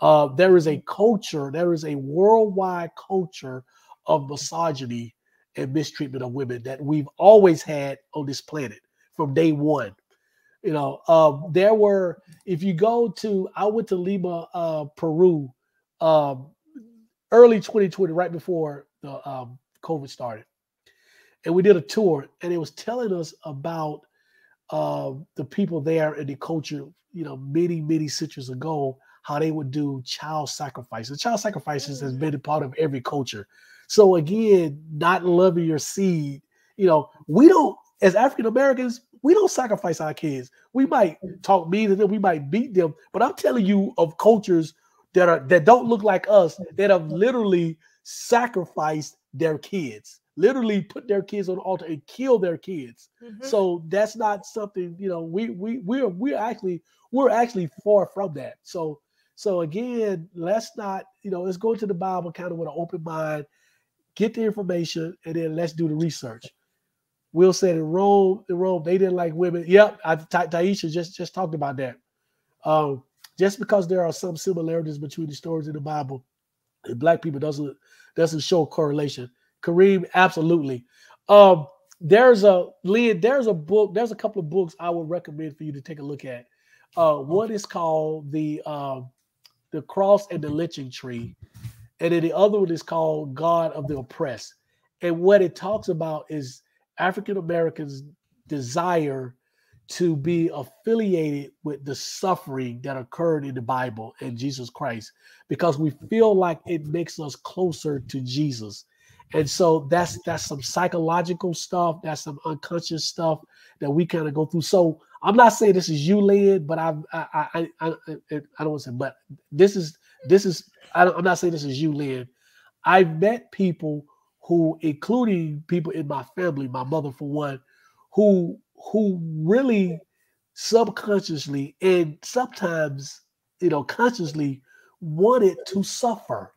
Uh, there is a culture, there is a worldwide culture of misogyny and mistreatment of women that we've always had on this planet from day one. You know, uh, there were, if you go to, I went to Lima, uh, Peru, um, early 2020, right before the um, COVID started and we did a tour, and it was telling us about uh, the people there and the culture. You know, many many centuries ago, how they would do child sacrifices. Child sacrifices has been a part of every culture. So again, not loving your seed. You know, we don't as African Americans, we don't sacrifice our kids. We might talk mean to them, we might beat them, but I'm telling you of cultures that are that don't look like us that have literally sacrificed their kids literally put their kids on the altar and kill their kids. Mm-hmm. So that's not something, you know, we we we're we're actually we're actually far from that. So so again, let's not, you know, let's go to the Bible kind of with an open mind, get the information, and then let's do the research. Will said in Rome, in Rome, they didn't like women. Yep, I, Ta- Taisha just just talked about that. Um, just because there are some similarities between the stories in the Bible and black people doesn't doesn't show correlation. Kareem, absolutely. Um, there's a Lynn, there's a book, there's a couple of books I would recommend for you to take a look at. Uh, one is called the um, the Cross and the Lynching Tree, and then the other one is called God of the Oppressed. And what it talks about is African Americans' desire to be affiliated with the suffering that occurred in the Bible and Jesus Christ because we feel like it makes us closer to Jesus. And so that's that's some psychological stuff, that's some unconscious stuff that we kind of go through. So I'm not saying this is you, Lynn, but I I I I, I, I don't want to say, but this is this is I am not saying this is you, Lynn. I've met people who, including people in my family, my mother for one, who who really subconsciously and sometimes you know consciously wanted to suffer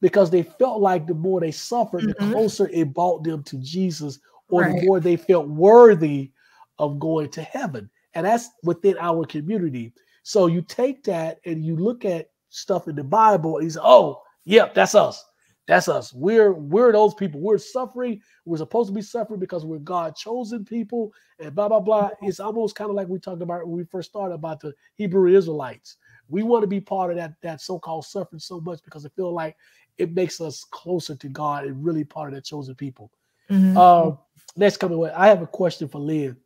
because they felt like the more they suffered, mm-hmm. the closer it brought them to Jesus, or right. the more they felt worthy of going to heaven. And that's within our community. So you take that and you look at stuff in the Bible, He's "Oh, yep, that's us. That's us. We're we're those people. We're suffering. We're supposed to be suffering because we're God chosen people." And blah blah blah. It's almost kind of like we talked about when we first started about the Hebrew Israelites. We want to be part of that that so-called suffering so much because I feel like it makes us closer to God and really part of that chosen people. Mm-hmm. Uh, next coming with, I have a question for Lynn.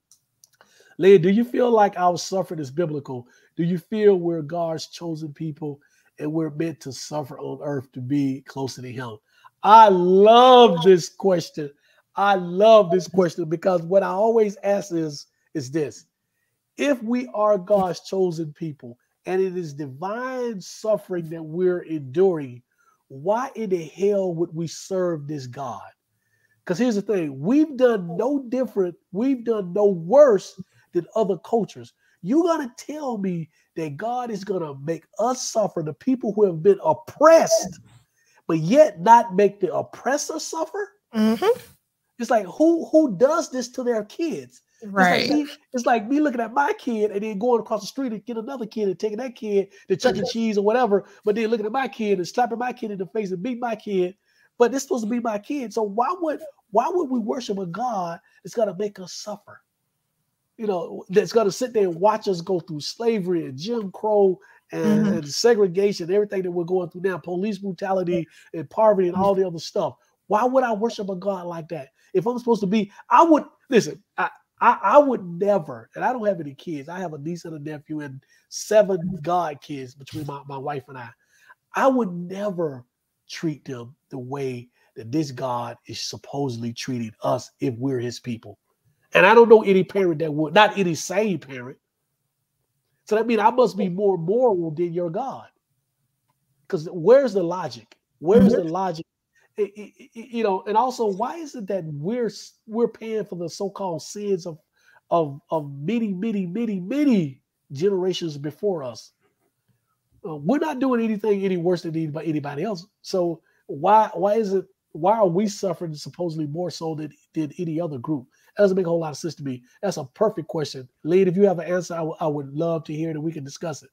Lynn, do you feel like our suffering is biblical? Do you feel we're God's chosen people and we're meant to suffer on earth to be closer to Him? I love this question. I love this question because what I always ask is, is this if we are God's chosen people and it is divine suffering that we're enduring, why in the hell would we serve this God? Because here's the thing we've done no different, we've done no worse than other cultures. You're going to tell me that God is going to make us suffer, the people who have been oppressed, but yet not make the oppressor suffer? Mm-hmm. It's like who who does this to their kids? Right. It's like, me, it's like, me, looking at my kid and then going across the street and get another kid and taking that kid to Chuck E. Cheese or whatever, but then looking at my kid and slapping my kid in the face and beat my kid. But this supposed to be my kid. So why would why would we worship a God that's gonna make us suffer? You know, that's gonna sit there and watch us go through slavery and Jim Crow and, mm-hmm. and segregation, everything that we're going through now, police brutality and poverty and all the other stuff. Why would I worship a God like that? If I'm supposed to be, I would listen. I, I, I would never, and I don't have any kids. I have a niece and a nephew and seven god kids between my, my wife and I. I would never treat them the way that this God is supposedly treating us if we're his people. And I don't know any parent that would, not any sane parent. So that means I must be more moral than your God. Because where's the logic? Where's mm-hmm. the logic you know, and also why is it that we're we're paying for the so-called sins of of of many, many, many, many generations before us? Uh, we're not doing anything any worse than anybody, anybody else. So why why is it why are we suffering supposedly more so than, than any other group? Doesn't make a whole lot of sense to me. That's a perfect question. Lead, if you have an answer, I, w- I would love to hear it and we can discuss it.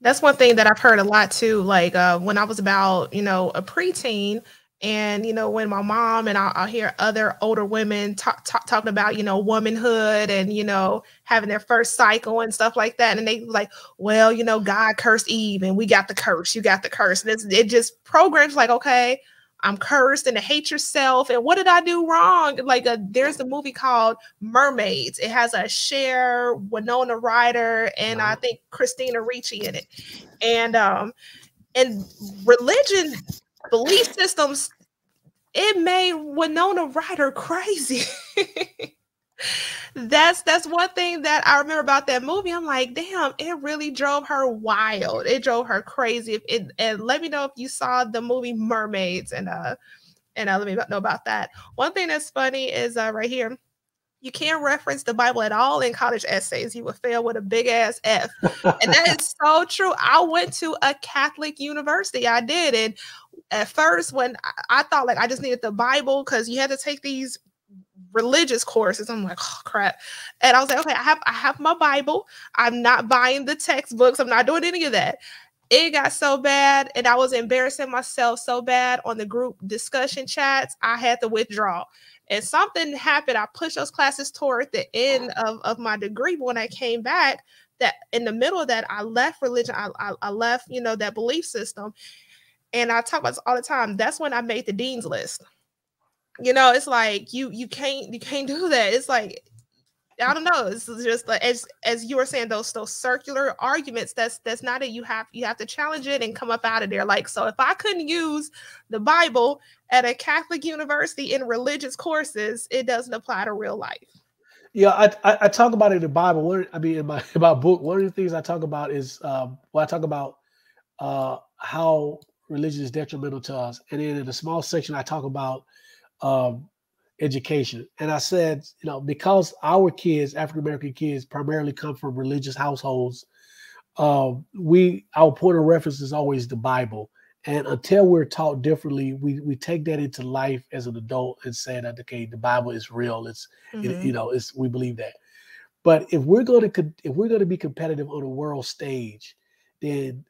That's one thing that I've heard a lot too. Like uh, when I was about, you know, a preteen, and you know, when my mom and I'll, I'll hear other older women talk, talk, talking about you know womanhood and you know having their first cycle and stuff like that, and they like, well, you know, God cursed Eve, and we got the curse. You got the curse. And it just programs like, okay, I'm cursed and to hate yourself. And what did I do wrong? Like, a, there's a movie called Mermaids. It has a Cher, Winona Ryder, and I think Christina Ricci in it. And um, and religion belief systems, it made Winona Ryder crazy. [LAUGHS] that's that's one thing that I remember about that movie. I'm like, damn, it really drove her wild. It drove her crazy. It, and let me know if you saw the movie Mermaids and uh and uh, let me know about that. One thing that's funny is uh right here you can't reference the Bible at all in college essays. You will fail with a big ass F. and that is so true. I went to a Catholic university. I did. And at first, when I, thought like I just needed the Bible because you had to take these religious courses. I'm like, oh crap. And I was like, okay, I have I have my Bible. I'm not buying the textbooks. I'm not doing any of that. It got so bad, and I was embarrassing myself so bad on the group discussion chats. I had to withdraw and something happened. I pushed those classes toward the end of, of my degree. But when I came back, that in the middle of that, I left religion. I, I, I left, you know, that belief system. And I talk about this all the time. That's when I made the dean's list. You know, it's like you you can't you can't do that. It's like I don't know. It's just like as as you were saying those those circular arguments. That's that's not it. You have you have to challenge it and come up out of there. Like so, if I couldn't use the Bible at a Catholic university in religious courses, it doesn't apply to real life. Yeah, I, I, I talk about it in the Bible. One, I mean, in my in my book, one of the things I talk about is um, well, I talk about uh, how religion is detrimental to us, and then in a small section, I talk about um, education. And I said, you know, because our kids, African American kids, primarily come from religious households, uh, we our point of reference is always the Bible. And until we're taught differently, we we take that into life as an adult and say that okay, the Bible is real. It's mm-hmm. it, you know, it's we believe that. But if we're going to if we're going to be competitive on a world stage, then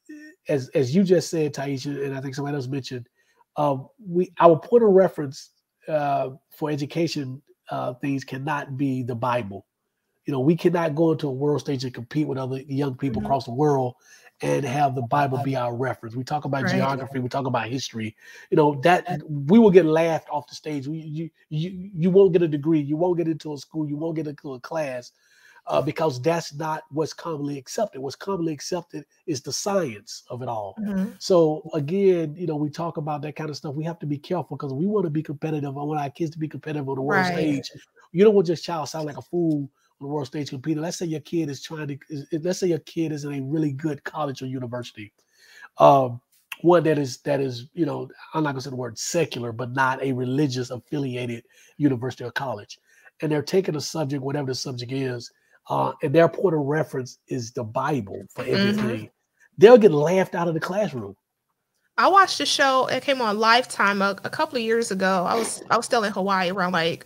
as as you just said, Taisha, and I think somebody else mentioned, um, we our point of reference uh, for education uh, things cannot be the Bible. You know, we cannot go into a world stage and compete with other young people mm-hmm. across the world and have the Bible be our reference. We talk about right. geography, we talk about history. You know that we will get laughed off the stage. We, you you you won't get a degree, you won't get into a school, you won't get into a class uh, because that's not what's commonly accepted. What's commonly accepted is the science of it all. Mm-hmm. So again, you know, we talk about that kind of stuff. We have to be careful because we want to be competitive. I want our kids to be competitive on the world right. stage. You don't want your child sound like a fool on the world stage competing. Let's say your kid is trying to. Is, let's say your kid is in a really good college or university. Um, one that is that is you know I'm not gonna say the word secular, but not a religious affiliated university or college, and they're taking a subject, whatever the subject is, uh, and their point of reference is the Bible for mm-hmm. everything, mm-hmm. they'll get laughed out of the classroom. I watched a show. It came on Lifetime a, a couple of years ago. I was I was still in Hawaii around like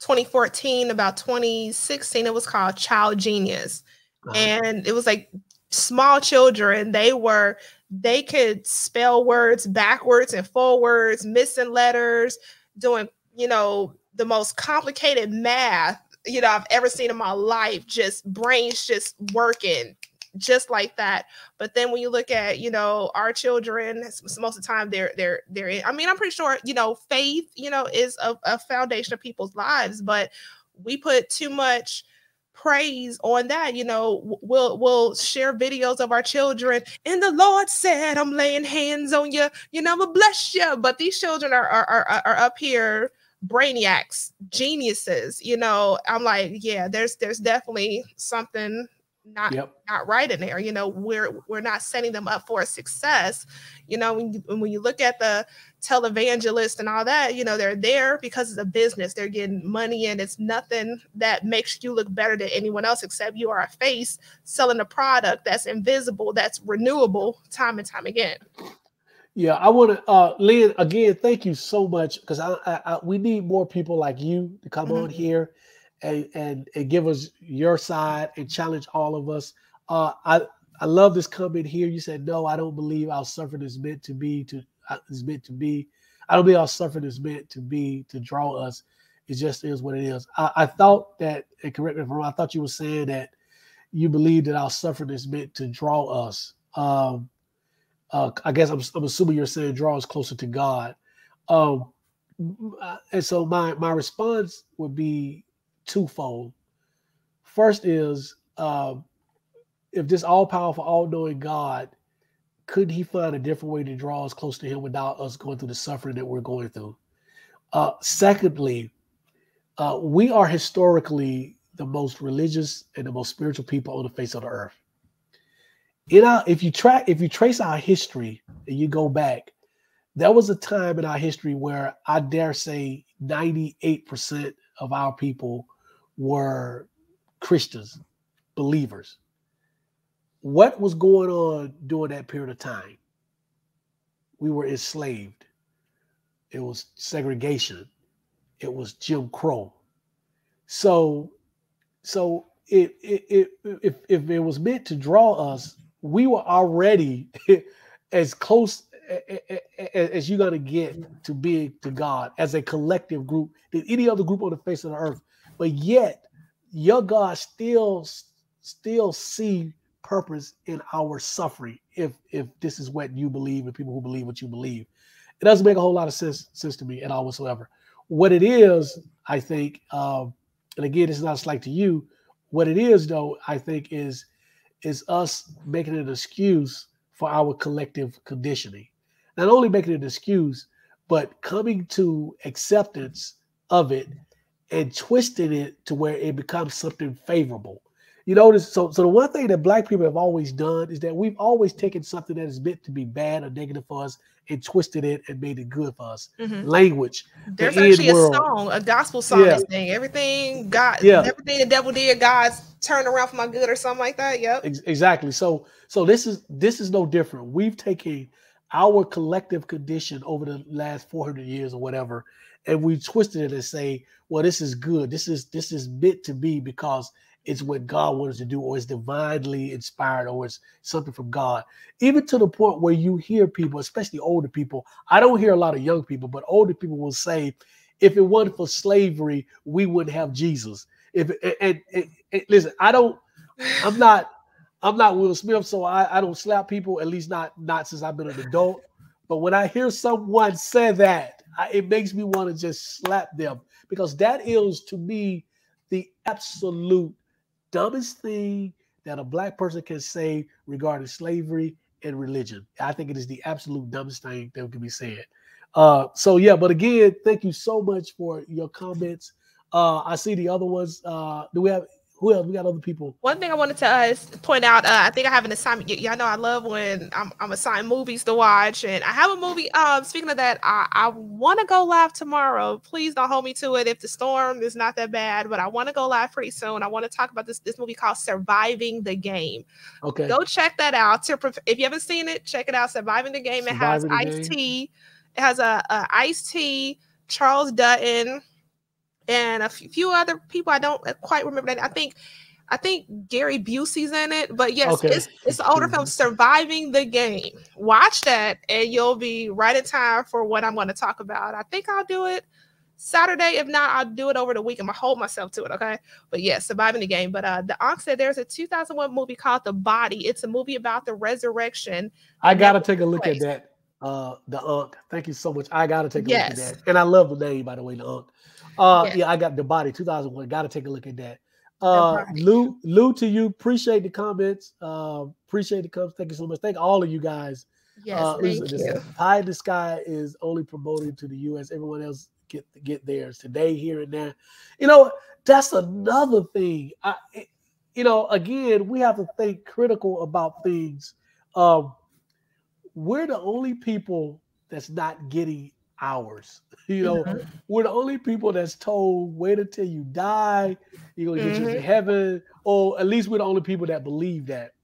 2014, about 2016. It was called Child Genius, uh-huh. and it was like small children. They were they could spell words backwards and forwards, missing letters, doing you know the most complicated math you know I've ever seen in my life. Just brains just working just like that. But then when you look at, you know, our children, most of the time they're they're they're in, I mean, I'm pretty sure, you know, faith, you know, is a, a foundation of people's lives, but we put too much praise on that you know we'll we'll share videos of our children and the lord said i'm laying hands on you you know i'm bless you but these children are are, are, are up here brainiacs, geniuses. You know, I'm like, yeah, there's there's definitely something not yep. not right in there. You know, we're we're not setting them up for a success. You know, when you, when you look at the televangelist and all that, you know, they're there because it's a business. They're getting money, and it's nothing that makes you look better than anyone else except you are a face selling a product that's invisible, that's renewable time and time again. Yeah, I want to, uh, Lynn. Again, thank you so much because I, I, I, we need more people like you to come mm-hmm. on here and, and and give us your side and challenge all of us. Uh, I I love this comment here. You said no, I don't believe our suffering is meant to be to uh, is meant to be. I don't believe our suffering is meant to be to draw us. It just is what it is. I, I thought that, and correct me if I'm wrong. I thought you were saying that you believe that our suffering is meant to draw us. Um, uh, I guess I'm, I'm, assuming you're saying draw us closer to God. Um, and so my my response would be twofold. First is uh, if this all powerful, all knowing God, could He find a different way to draw us close to Him without us going through the suffering that we're going through? Uh, secondly, uh, we are historically the most religious and the most spiritual people on the face of the earth in our uh, if you track if you trace our history and you go back, there was a time in our history where I dare say 98% of our people were Christians, believers. What was going on during that period of time? We were enslaved. It was segregation. It was Jim Crow. So, so it, it, it, if, if it was meant to draw us we were already [LAUGHS] as close as you're gonna get to being to God as a collective group than any other group on the face of the earth. But yet, your God still still see purpose in our suffering. If if this is what you believe, and people who believe what you believe, it doesn't make a whole lot of sense sense to me at all whatsoever. What it is, I think, um, and again, it's not like to you. What it is, though, I think, is is us making an excuse for our collective conditioning. Not only making an excuse, but coming to acceptance of it and twisting it to where it becomes something favorable. You notice, so so the one thing that black people have always done is that we've always taken something that is meant to be bad or negative for us and twisted it and made it good for us. Mm-hmm. Language. There's the actually a world. song, a gospel song yeah. saying everything God, yeah. everything the devil did, God's turned around for my good or something like that. Yep. Exactly. So so this is this is no different. We've taken our collective condition over the last 400 years or whatever, and we twisted it and say, well, this is good. This is this is meant to be because it's what God wants to do, or it's divinely inspired, or it's something from God. Even to the point where you hear people, especially older people, I don't hear a lot of young people, but older people will say, if it wasn't for slavery, we wouldn't have Jesus. If and, and, and, listen, I don't, I'm [LAUGHS] not, I'm not Will Smith, so I, I don't slap people, at least not not since I've been an adult. But when I hear someone say that, I, it makes me want to just slap them because that is to me the absolute dumbest thing that a black person can say regarding slavery and religion. I think it is the absolute dumbest thing that can be said. Uh, so yeah, but again, thank you so much for your comments. Uh, I see the other ones. Uh, do we have who else? We got other people. One thing I wanted to uh, point out, uh, I think I have an assignment. Y- y'all know I love when I'm, I'm assigned movies to watch, and I have a movie. Um, speaking of that, I, I want to go live tomorrow. Please don't hold me to it if the storm is not that bad, but I want to go live pretty soon. I want to talk about this this movie called Surviving the Game. Okay, go check that out. If you haven't seen it, check it out. Surviving the Game. It has Ice T. It has a, a Ice T. Charles Dutton and a few other people. I don't quite remember that. I think I think Gary Busey's in it, but yes, okay. it's it's the older film. Surviving the Game. Watch that, and you'll be right in time for what I'm going to talk about. I think I'll do it Saturday. If not, I'll do it over the week. I'm gonna hold myself to it, okay? But yes, yeah, Surviving the Game. But uh, the Onk said there's a 2001 movie called The Body. It's a movie about the resurrection. I gotta take a look place. at that. Uh, the Onk. Thank you so much. I gotta take a yes. look at that. And I love the name, by the way, the Onk. Uh, yeah. yeah, I got the body 2001. Got to take a look at that. Uh, Lou, Lou, to you, appreciate the comments. Uh, appreciate the comments. Thank you so much. Thank all of you guys. Yes, uh, thank listen, you. Pie in the Sky is only promoted to the U.S. Everyone else get get theirs today, here and there. You know, that's another thing. I, you know, again, we have to think critical about things. Um, we're the only people that's not getting ours. [LAUGHS] You know, mm-hmm. we're the only people that's told wait until you die, you're gonna get mm-hmm. you to heaven, or at least we're the only people that believe that.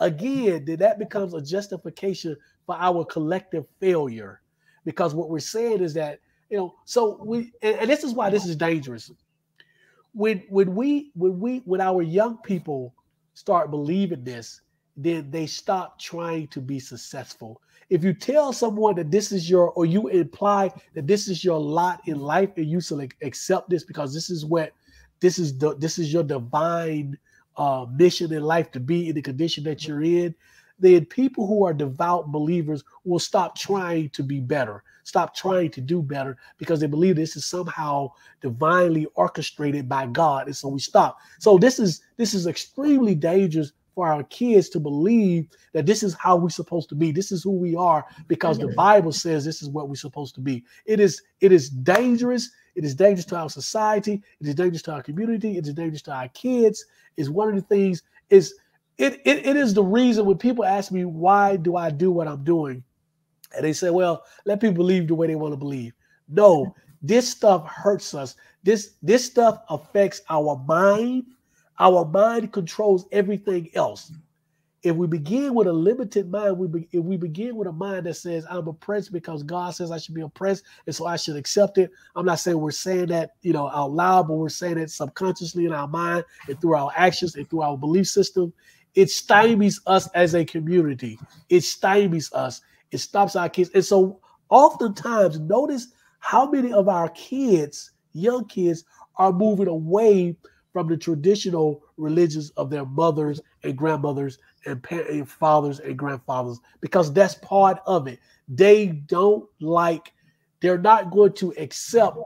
Again, then that becomes a justification for our collective failure. Because what we're saying is that, you know, so we and, and this is why this is dangerous. When when we when we when our young people start believing this, then they stop trying to be successful if you tell someone that this is your, or you imply that this is your lot in life, and you select accept this because this is what, this is the, this is your divine uh, mission in life to be in the condition that you're in, then people who are devout believers will stop trying to be better, stop trying to do better because they believe this is somehow divinely orchestrated by God, and so we stop. So this is this is extremely dangerous for our kids to believe that this is how we're supposed to be. This is who we are because the Bible says this is what we're supposed to be. It is it is dangerous. It is dangerous to our society. It is dangerous to our community. It is dangerous to our kids. Is one of the things is it, it it is the reason when people ask me why do I do what I'm doing, and they say, well, let people believe the way they want to believe. No, this stuff hurts us. This this stuff affects our mind our mind controls everything else. If we begin with a limited mind, we be, if we begin with a mind that says I'm oppressed because God says I should be oppressed, and so I should accept it. I'm not saying we're saying that you know out loud, but we're saying it subconsciously in our mind and through our actions and through our belief system. It stymies us as a community. It stymies us. It stops our kids. And so oftentimes, notice how many of our kids, young kids, are moving away from the traditional religions of their mothers and grandmothers and, parents and fathers and grandfathers because that's part of it. They don't like, they're not going to accept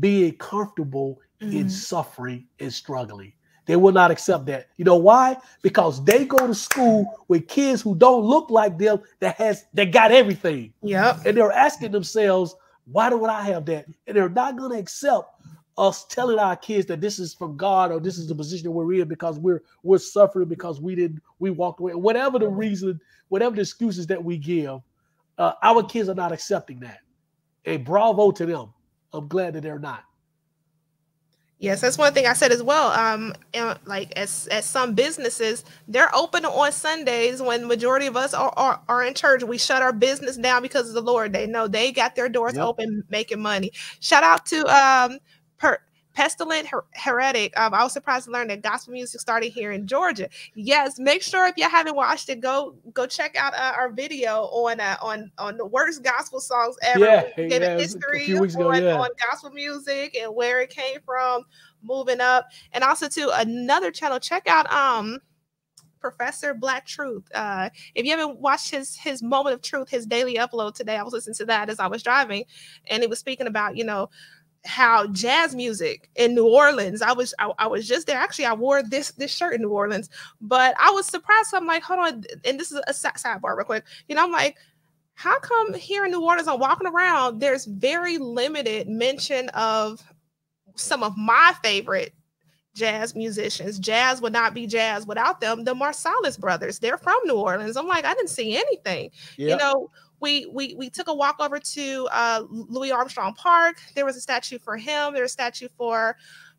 being comfortable mm-hmm. in suffering and struggling. They will not accept that. You know why? Because they go to school with kids who don't look like them that has that got everything. Yeah. And they're asking themselves, why do I have that? And they're not going to accept us telling our kids that this is from God or this is the position we're in because we're we're suffering because we didn't we walked away. Whatever the reason, whatever the excuses that we give, uh, our kids are not accepting that. And bravo to them. I'm glad that they're not. Yes, that's one thing I said as well. Um, like as as some businesses, they're open on Sundays when majority of us are, are, are in church. We shut our business down because of the Lord. They know they got their doors yep. open, making money. Shout out to um per pestilent her- heretic. Um, I was surprised to learn that gospel music started here in Georgia. Yes, make sure if you haven't watched it, go go check out uh, our video on uh, on on the worst gospel songs ever. Yeah, get yeah, a history a ago, on, yeah. on gospel music and where it came from, moving up, and also to another channel. Check out um Professor Black Truth. Uh, if you haven't watched his his moment of truth, his daily upload today, I was listening to that as I was driving, and he was speaking about you know how jazz music in New Orleans. I was I, I, was just there. Actually, I wore this this shirt in New Orleans, but I was surprised. I'm like, hold on, and this is a sidebar real quick. You know, I'm like, how come here in New Orleans, I'm walking around, there's very limited mention of some of my favorite jazz musicians. Jazz would not be jazz without them. The Marsalis brothers, they're from New Orleans. I'm like, I didn't see anything. Yep. You know, we we we took a walk over to uh, Louis Armstrong Park. There was a statue for him. There was a statue for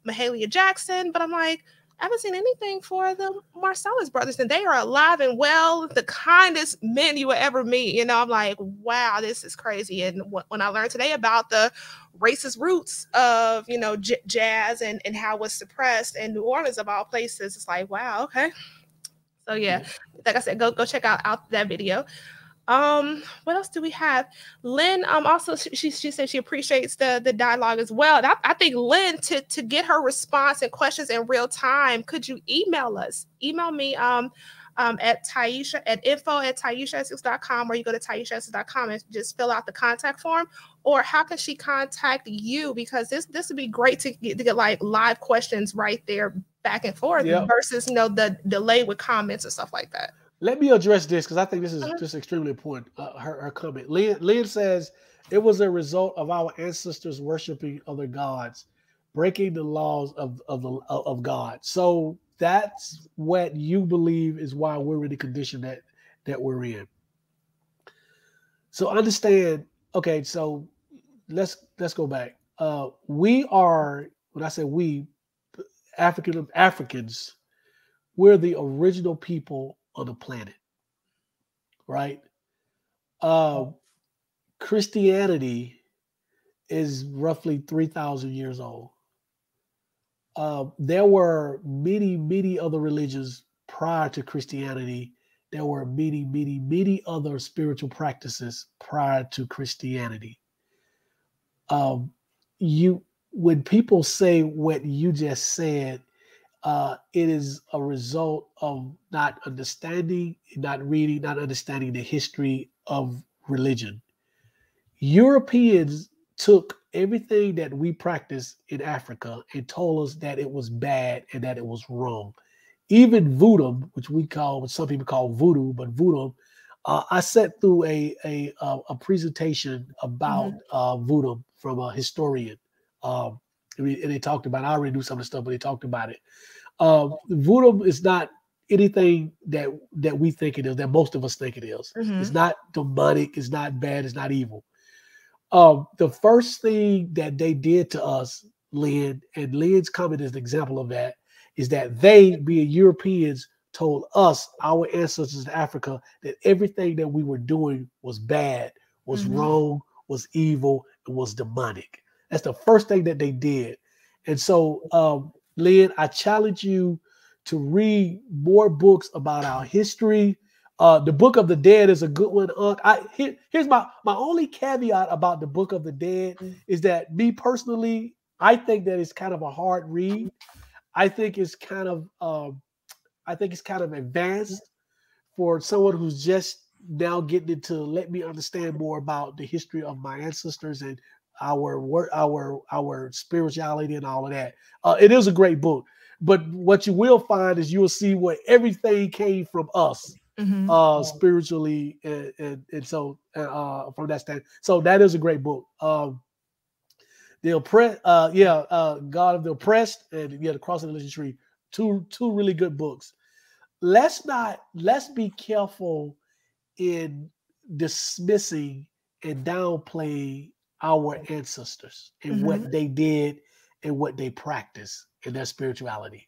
Mahalia Jackson. But I'm like, I haven't seen anything for the Marsalis brothers, and they are alive and well, the kindest men you will ever meet. You know, I'm like, wow, this is crazy. And when I learned today about the racist roots of you know j- jazz and and how it was suppressed in New Orleans of all places, it's like, wow, okay. So yeah, like I said, go go check out out that video. Um, what else do we have? Lynn, um, also she she said she appreciates the the dialogue as well. I, I think Lynn to to get her response and questions in real time, could you email us? Email me um um, at Taisha at info at taisha or you go to taisha and just fill out the contact form. Or how can she contact you? Because this this would be great to get, to get like live questions right there back and forth yep. versus you know the delay with comments and stuff like that. Let me address this because I think this is uh-huh. just extremely important. Uh, her, her comment. Lynn, Lynn says it was a result of our ancestors worshiping other gods, breaking the laws of of the of God. So that's what you believe is why we're in the condition that that we're in. So understand. Okay, so let's let's go back. Uh, we are when I say we, African Africans, we're the original people on the planet, right? Uh, Christianity is roughly 3,000 years old. Uh, there were many, many other religions prior to Christianity. There were many, many, many other spiritual practices prior to Christianity. Um, you, when people say what you just said, uh, it is a result of not understanding, not reading, not understanding the history of religion. Europeans took everything that we practice in Africa and told us that it was bad and that it was wrong. Even voodoo, which we call, what some people call voodoo, but voodoo, uh, I sat through a a, a presentation about mm-hmm. uh, voodoo from a historian. Um, and they talked about. It. I already knew some of the stuff, but they talked about it. Uh, voodoo is not anything that that we think it is. That most of us think it is. Mm-hmm. It's not demonic. It's not bad. It's not evil. Um, the first thing that they did to us, Lynn, and Lynn's comment is an example of that, is that they, being Europeans, told us, our ancestors in Africa, that everything that we were doing was bad, was mm-hmm. wrong, was evil, and was demonic. That's the first thing that they did. And so, um, Lynn, I challenge you to read more books about our history. Uh, the Book of the Dead is a good one. Unc. I here, here's my my only caveat about the Book of the Dead is that me personally, I think that it's kind of a hard read. I think it's kind of um, I think it's kind of advanced for someone who's just now getting into let me understand more about the history of my ancestors and our work, our our spirituality, and all of that. Uh, it is a great book, but what you will find is you will see where everything came from us. Mm-hmm. Uh, spiritually and, and, and so uh, from that stand, so that is a great book. Um, the oppressed, uh, yeah, uh, God of the oppressed, and yeah, the cross of the lynching tree. Two two really good books. Let's not let's be careful in dismissing and downplaying our ancestors and mm-hmm. what they did and what they practiced in their spirituality.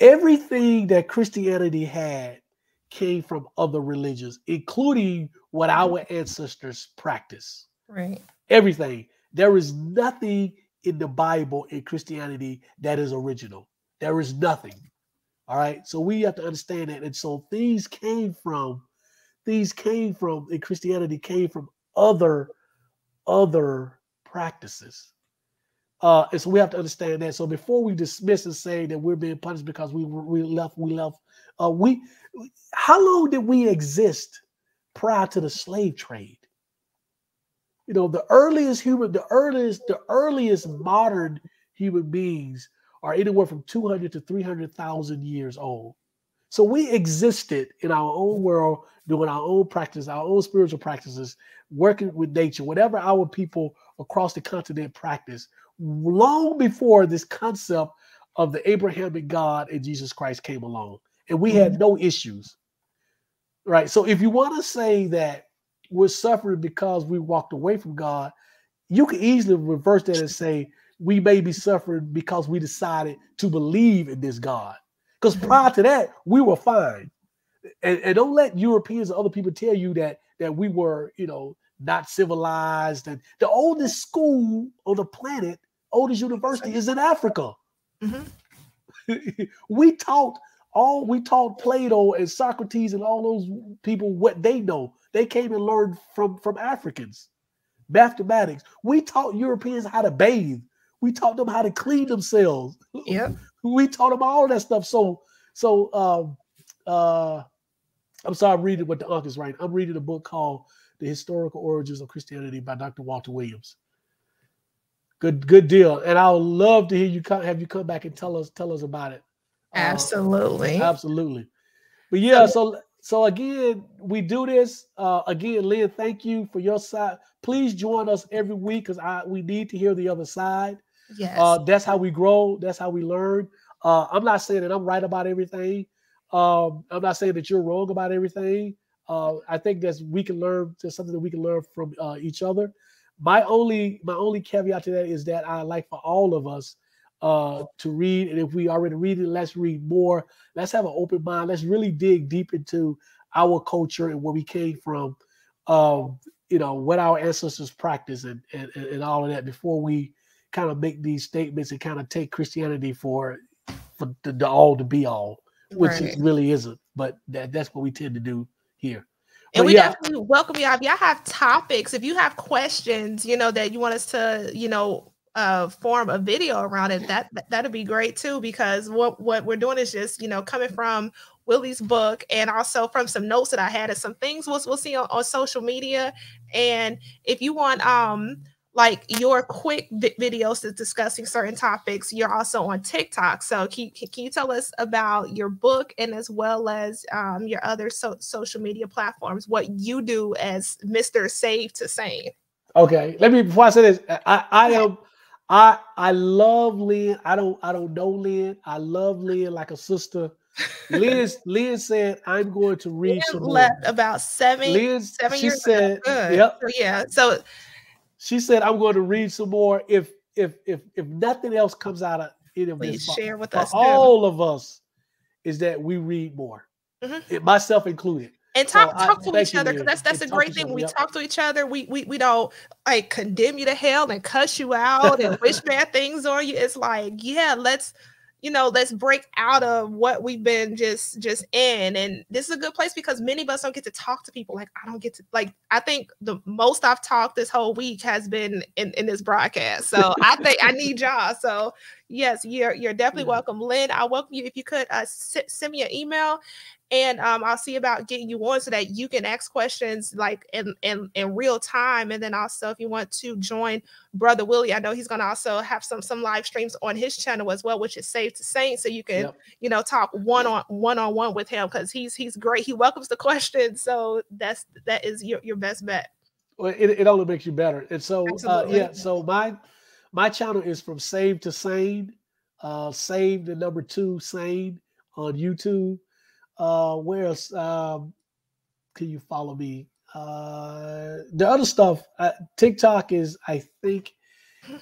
Everything that Christianity had came from other religions, including what our ancestors practiced. Right. Everything. There is nothing in the Bible in Christianity that is original. There is nothing. All right. So we have to understand that. And so things came from, things came from in Christianity came from other, other practices. Uh, and so we have to understand that. So before we dismiss and say that we're being punished because we we left, we left. Uh, we how long did we exist prior to the slave trade? You know, the earliest human, the earliest, the earliest modern human beings are anywhere from 200 to 300,000 years old. So we existed in our own world, doing our own practice, our own spiritual practices, working with nature, whatever our people across the continent practice, long before this concept of the Abrahamic God and Jesus Christ came along. And we had mm-hmm. no issues. Right. So if you want to say that we're suffering because we walked away from God, you can easily reverse that and say we may be suffering because we decided to believe in this God. Because prior to that, we were fine. And, and don't let Europeans or other people tell you that that we were, you know, not civilized. And the oldest school on the planet, oldest university, is in Africa. Mm-hmm. [LAUGHS] we taught all we taught Plato and Socrates and all those people what they know. They came and learned from from Africans. Mathematics. We taught Europeans how to bathe. We taught them how to clean themselves. Yeah. [LAUGHS] we taught them all that stuff. So so um uh I'm sorry, I'm reading what the Unc is writing. I'm reading a book called The Historical Origins of Christianity by Dr. Walter Williams. Good, good deal. And I would love to hear you come have you come back and tell us tell us about it. Absolutely. Uh, absolutely. But yeah, so so again, we do this. Uh again, Lynn, thank you for your side. Please join us every week because I we need to hear the other side. Yes. Uh that's how we grow, that's how we learn. Uh I'm not saying that I'm right about everything. Um, I'm not saying that you're wrong about everything. Uh, I think that we can learn there's something that we can learn from uh, each other. My only my only caveat to that is that I like for all of us uh, to read. And if we already read it, let's read more. Let's have an open mind. Let's really dig deep into our culture and where we came from. Um, you know what our ancestors practiced and, and and all of that before we kind of make these statements and kind of take Christianity for for the, the all to be all, which right. it really isn't. But that that's what we tend to do here. And but we yeah. definitely welcome y'all. If y'all have topics, if you have questions, you know, that you want us to, you know, uh, form a video around it, that that'd be great too. Because what what we're doing is just you know coming from Willie's book and also from some notes that I had and some things we'll, we'll see on, on social media. And if you want um like your quick vi- videos discussing certain topics, you're also on TikTok. So can, can you tell us about your book and as well as um, your other so- social media platforms, what you do as Mr. Save to Sane? Okay, let me before I say this, I, I am I I love Lynn. I don't I don't know Lynn. I love Lynn like a sister. Lynn [LAUGHS] Lynn said I'm going to read Lynn some left more. about seven Lynn, seven she years said, ago. Yep. So, yeah. So she said I'm going to read some more. If if if if nothing else comes out of any of Please this, share with for us. All of us is that we read more, mm-hmm. it, myself included and talk so talk I, to each other because that's that's a great thing. When we yep. talk to each other, we, we we don't like condemn you to hell and cuss you out and wish bad things on you. It's like, yeah, let's you know, let's break out of what we've been just just in. And this is a good place because many of us don't get to talk to people. Like I don't get to like I think the most I've talked this whole week has been in, in this broadcast. So I think I need y'all. So yes, you're you're definitely welcome. Lynn, I welcome you if you could uh, send me an email and um, I'll see about getting you on so that you can ask questions like in, in in real time. And then also, if you want to join Brother Willie, I know he's going to also have some some live streams on his channel as well, which is Save to Sane, so you can yep. you know talk one on one on one with him because he's he's great. He welcomes the [LAUGHS] questions, so that's that is your your best bet. Well, it, it only makes you better. And so uh, yeah, so my my channel is from Save to Sane. Uh, Save the number two Sane on YouTube. Uh, where else um, can you follow me? Uh, the other stuff, uh, TikTok is, I think,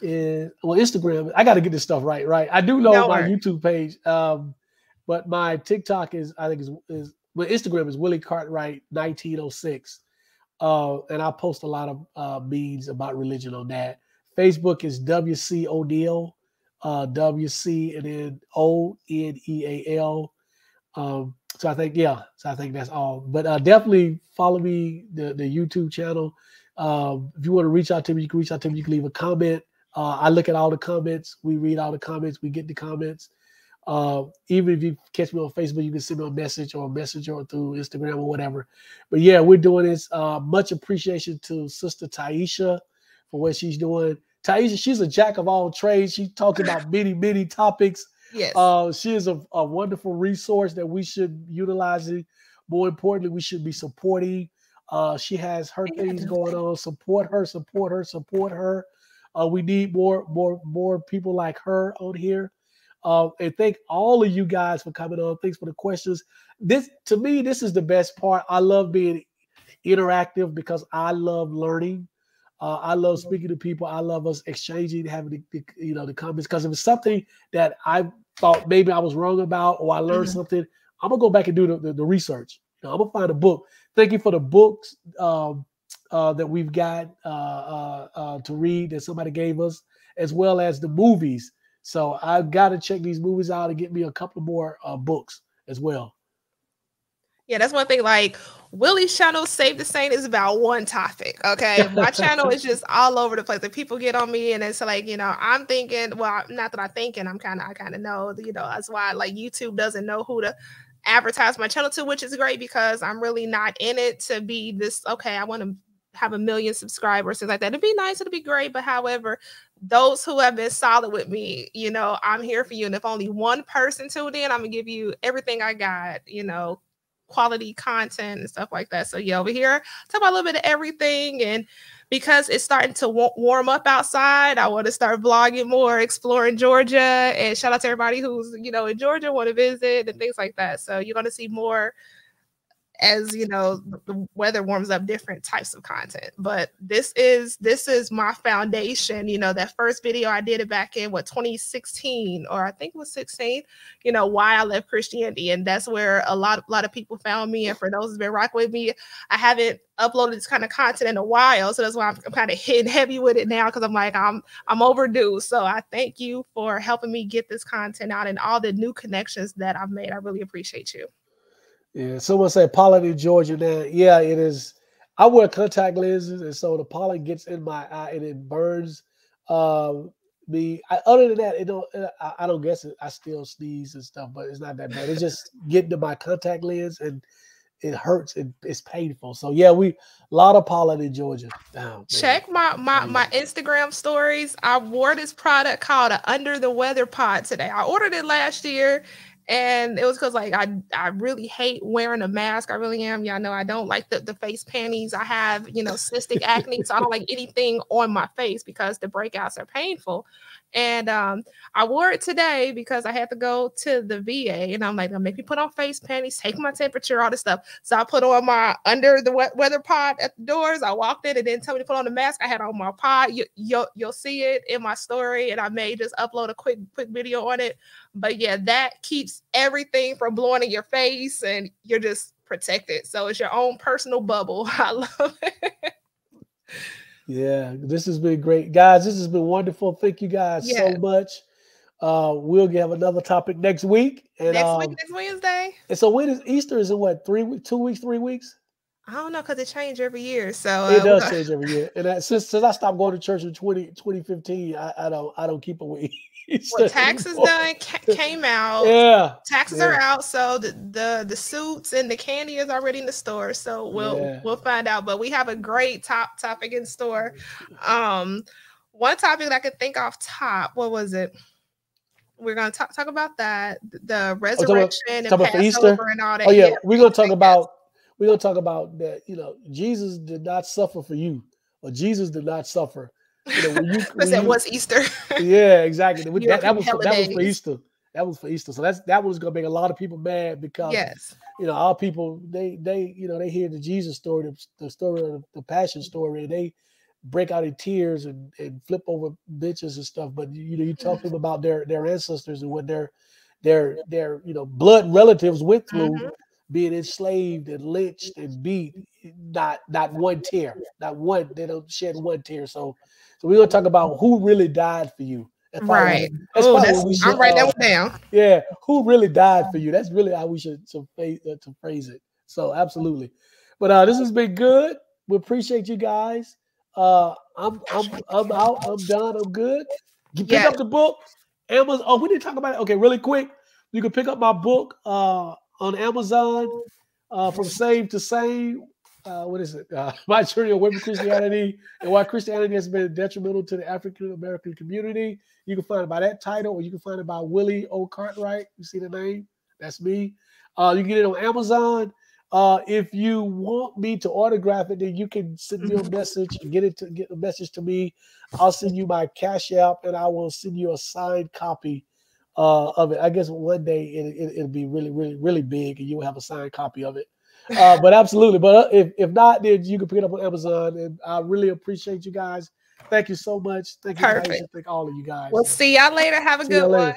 is well, Instagram. I got to get this stuff right, right? I do know no my YouTube page, um, but my TikTok is, I think, is, is my Instagram is Willie Cartwright 1906. Uh, and I post a lot of uh, memes about religion on that. Facebook is WC O'Neal, uh, WC and then O N E A L. Um, so I think yeah, so I think that's all. But uh, definitely follow me the the YouTube channel. Um, if you want to reach out to me, you can reach out to me. You can leave a comment. Uh, I look at all the comments. We read all the comments. We get the comments. Uh, even if you catch me on Facebook, you can send me a message or a message or through Instagram or whatever. But yeah, we're doing this. Uh, much appreciation to Sister Taisha for what she's doing. Taisha, she's a jack of all trades. She talks about [LAUGHS] many, many topics. Yes. Uh, she is a, a wonderful resource that we should utilize. It. More importantly, we should be supporting. Uh, she has her things going on. Support her, support her, support her. Uh, we need more, more, more people like her on here. Uh, and thank all of you guys for coming on. Thanks for the questions. This to me, this is the best part. I love being interactive because I love learning. Uh, I love speaking to people. I love us exchanging, having the, the you know the comments. Because if it's something that I thought maybe I was wrong about, or I learned mm-hmm. something, I'm gonna go back and do the, the, the research. You know, I'm gonna find a book. Thank you for the books um, uh, that we've got uh, uh, uh, to read that somebody gave us, as well as the movies so I've got to check these movies out and get me a couple more uh, books as well. Yeah, that's one thing. Like Willie's channel, Save the Sane, is about one topic. Okay, my [LAUGHS] channel is just all over the place. Like people get on me, and it's like you know, I'm thinking. Well, not that I'm thinking. I'm kind of, I kind of know. You know, that's why like YouTube doesn't know who to advertise my channel to, which is great because I'm really not in it to be this. Okay, I want to have a million subscribers, things like that. It'd be nice, it'd be great. But however, those who have been solid with me, you know, I'm here for you. And if only one person tuned in, I'm gonna give you everything I got, you know, quality content and stuff like that. So yeah, over here, talk about a little bit of everything. And because it's starting to warm up outside, I want to start vlogging more, exploring Georgia. And shout out to everybody who's, you know, in Georgia, want to visit and things like that. So you're gonna see more as you know the weather warms up different types of content. But this is this is my foundation you know that first video i did it back in what 2016 or i think it was 16 you know why i left christianity. And that's where a lot of a lot of people found me. And for those who've been rocking with me i haven't uploaded this kind of content in a while. So that's why i'm, I'm kind of hitting heavy with it now because i'm like i'm i'm overdue. So i thank you for helping me get this content out and all the new connections that i've made. I really appreciate you yeah, someone said pollen in Georgia now. Yeah, it is. I wear contact lenses, and so the pollen gets in my eye and it burns um, me. I, other than that, it don't. Uh, I, I, don't guess it. I still sneeze and stuff, but it's not that bad. It's just getting to my contact lens and it hurts. It, it's painful. So yeah, we a lot of pollen in Georgia. Oh, Check my my my Instagram stories. I wore this product called a Under the Weather Pod today. I ordered it last year and it was because like I I really hate wearing a mask. I really am. Y'all know I don't like the, the face panties. I have, you know, cystic acne. So I don't like anything on my face because the breakouts are painful. And um, I wore it today because I had to go to the VA, and I'm like, make me put on face panties, take my temperature, all this stuff. So I put on my under the weather pod at the doors. I walked in and didn't tell me to put on the mask. I had on my pod. You, you'll you'll see it in my story, and I may just upload a quick quick video on it. But yeah, that keeps everything from blowing in your face, and you're just protected. So it's your own personal bubble. [LAUGHS] I love it. Yeah, this has been great, guys. This has been wonderful. Thank you guys yeah. so much. Uh, we'll have another topic next week. And, next um, week, next Wednesday. And so when is Easter? Is it what three weeks, two weeks, three weeks? I don't know because it changes every year. So it uh, does [LAUGHS] change every year. And that, since since I stopped going to church in 20, 2015, I, I don't I don't keep away well, taxes done [LAUGHS] came out. Yeah, taxes yeah. are out. So the, the the suits and the candy is already in the store. So we'll yeah. we'll find out. But we have a great top topic in store. Um, one topic that I could think off top. What was it? We're gonna talk talk about that. The resurrection oh, about, and Passover Easter. and all that. Oh yeah, yeah we're gonna talk about we're gonna talk about that. You know, Jesus did not suffer for you, or Jesus did not suffer You know, when you, [LAUGHS] when said, "What's Easter?" yeah, exactly. [LAUGHS] That, that, was for, that was for Easter. That was for Easter. So that's that was gonna make a lot of people mad because yes, you know, our people they they you know they hear the Jesus story, the, the story of the Passion story, and they break out in tears and, and flip over bitches and stuff. But you know, you talk to them about their their ancestors and what their their their you know blood relatives went through, mm-hmm. being enslaved and lynched and beat. Not not one tear, not one. They don't shed one tear. So so we're gonna talk about who really died for you. That's right. That's Ooh, that's, we should, I'm writing uh, that one down. Yeah, who really died for you? That's really how we should to, uh, to phrase it. So absolutely. But uh, this has been good. We appreciate you guys. Uh, I'm I'm I'm out. I'm done. I'm good. You pick yeah. up the book. Amazon. Oh, we didn't talk about it. Okay, really quick. You can pick up my book uh, on Amazon uh, from Save to Sane. Uh, what is it? Uh, [LAUGHS] my journey away from Christianity and why Christianity has been detrimental to the African American community. You can find it by that title, or you can find it by Willie O. Cartwright. You see the name? That's me. Uh, you can get it on Amazon. Uh, if you want me to autograph it, then you can send me a [LAUGHS] message and get it to get a message to me. I'll send you my cash app and I will send you a signed copy uh, of it. I guess one day it, will it, be really, really, really big and you'll have a signed copy of it. Uh, but absolutely. But uh, if, if not, then you can pick it up on Amazon. And I really appreciate you guys. Thank you so much. Thank you. Perfect. Thank all of you guys. We'll see y'all later. Have a see good one.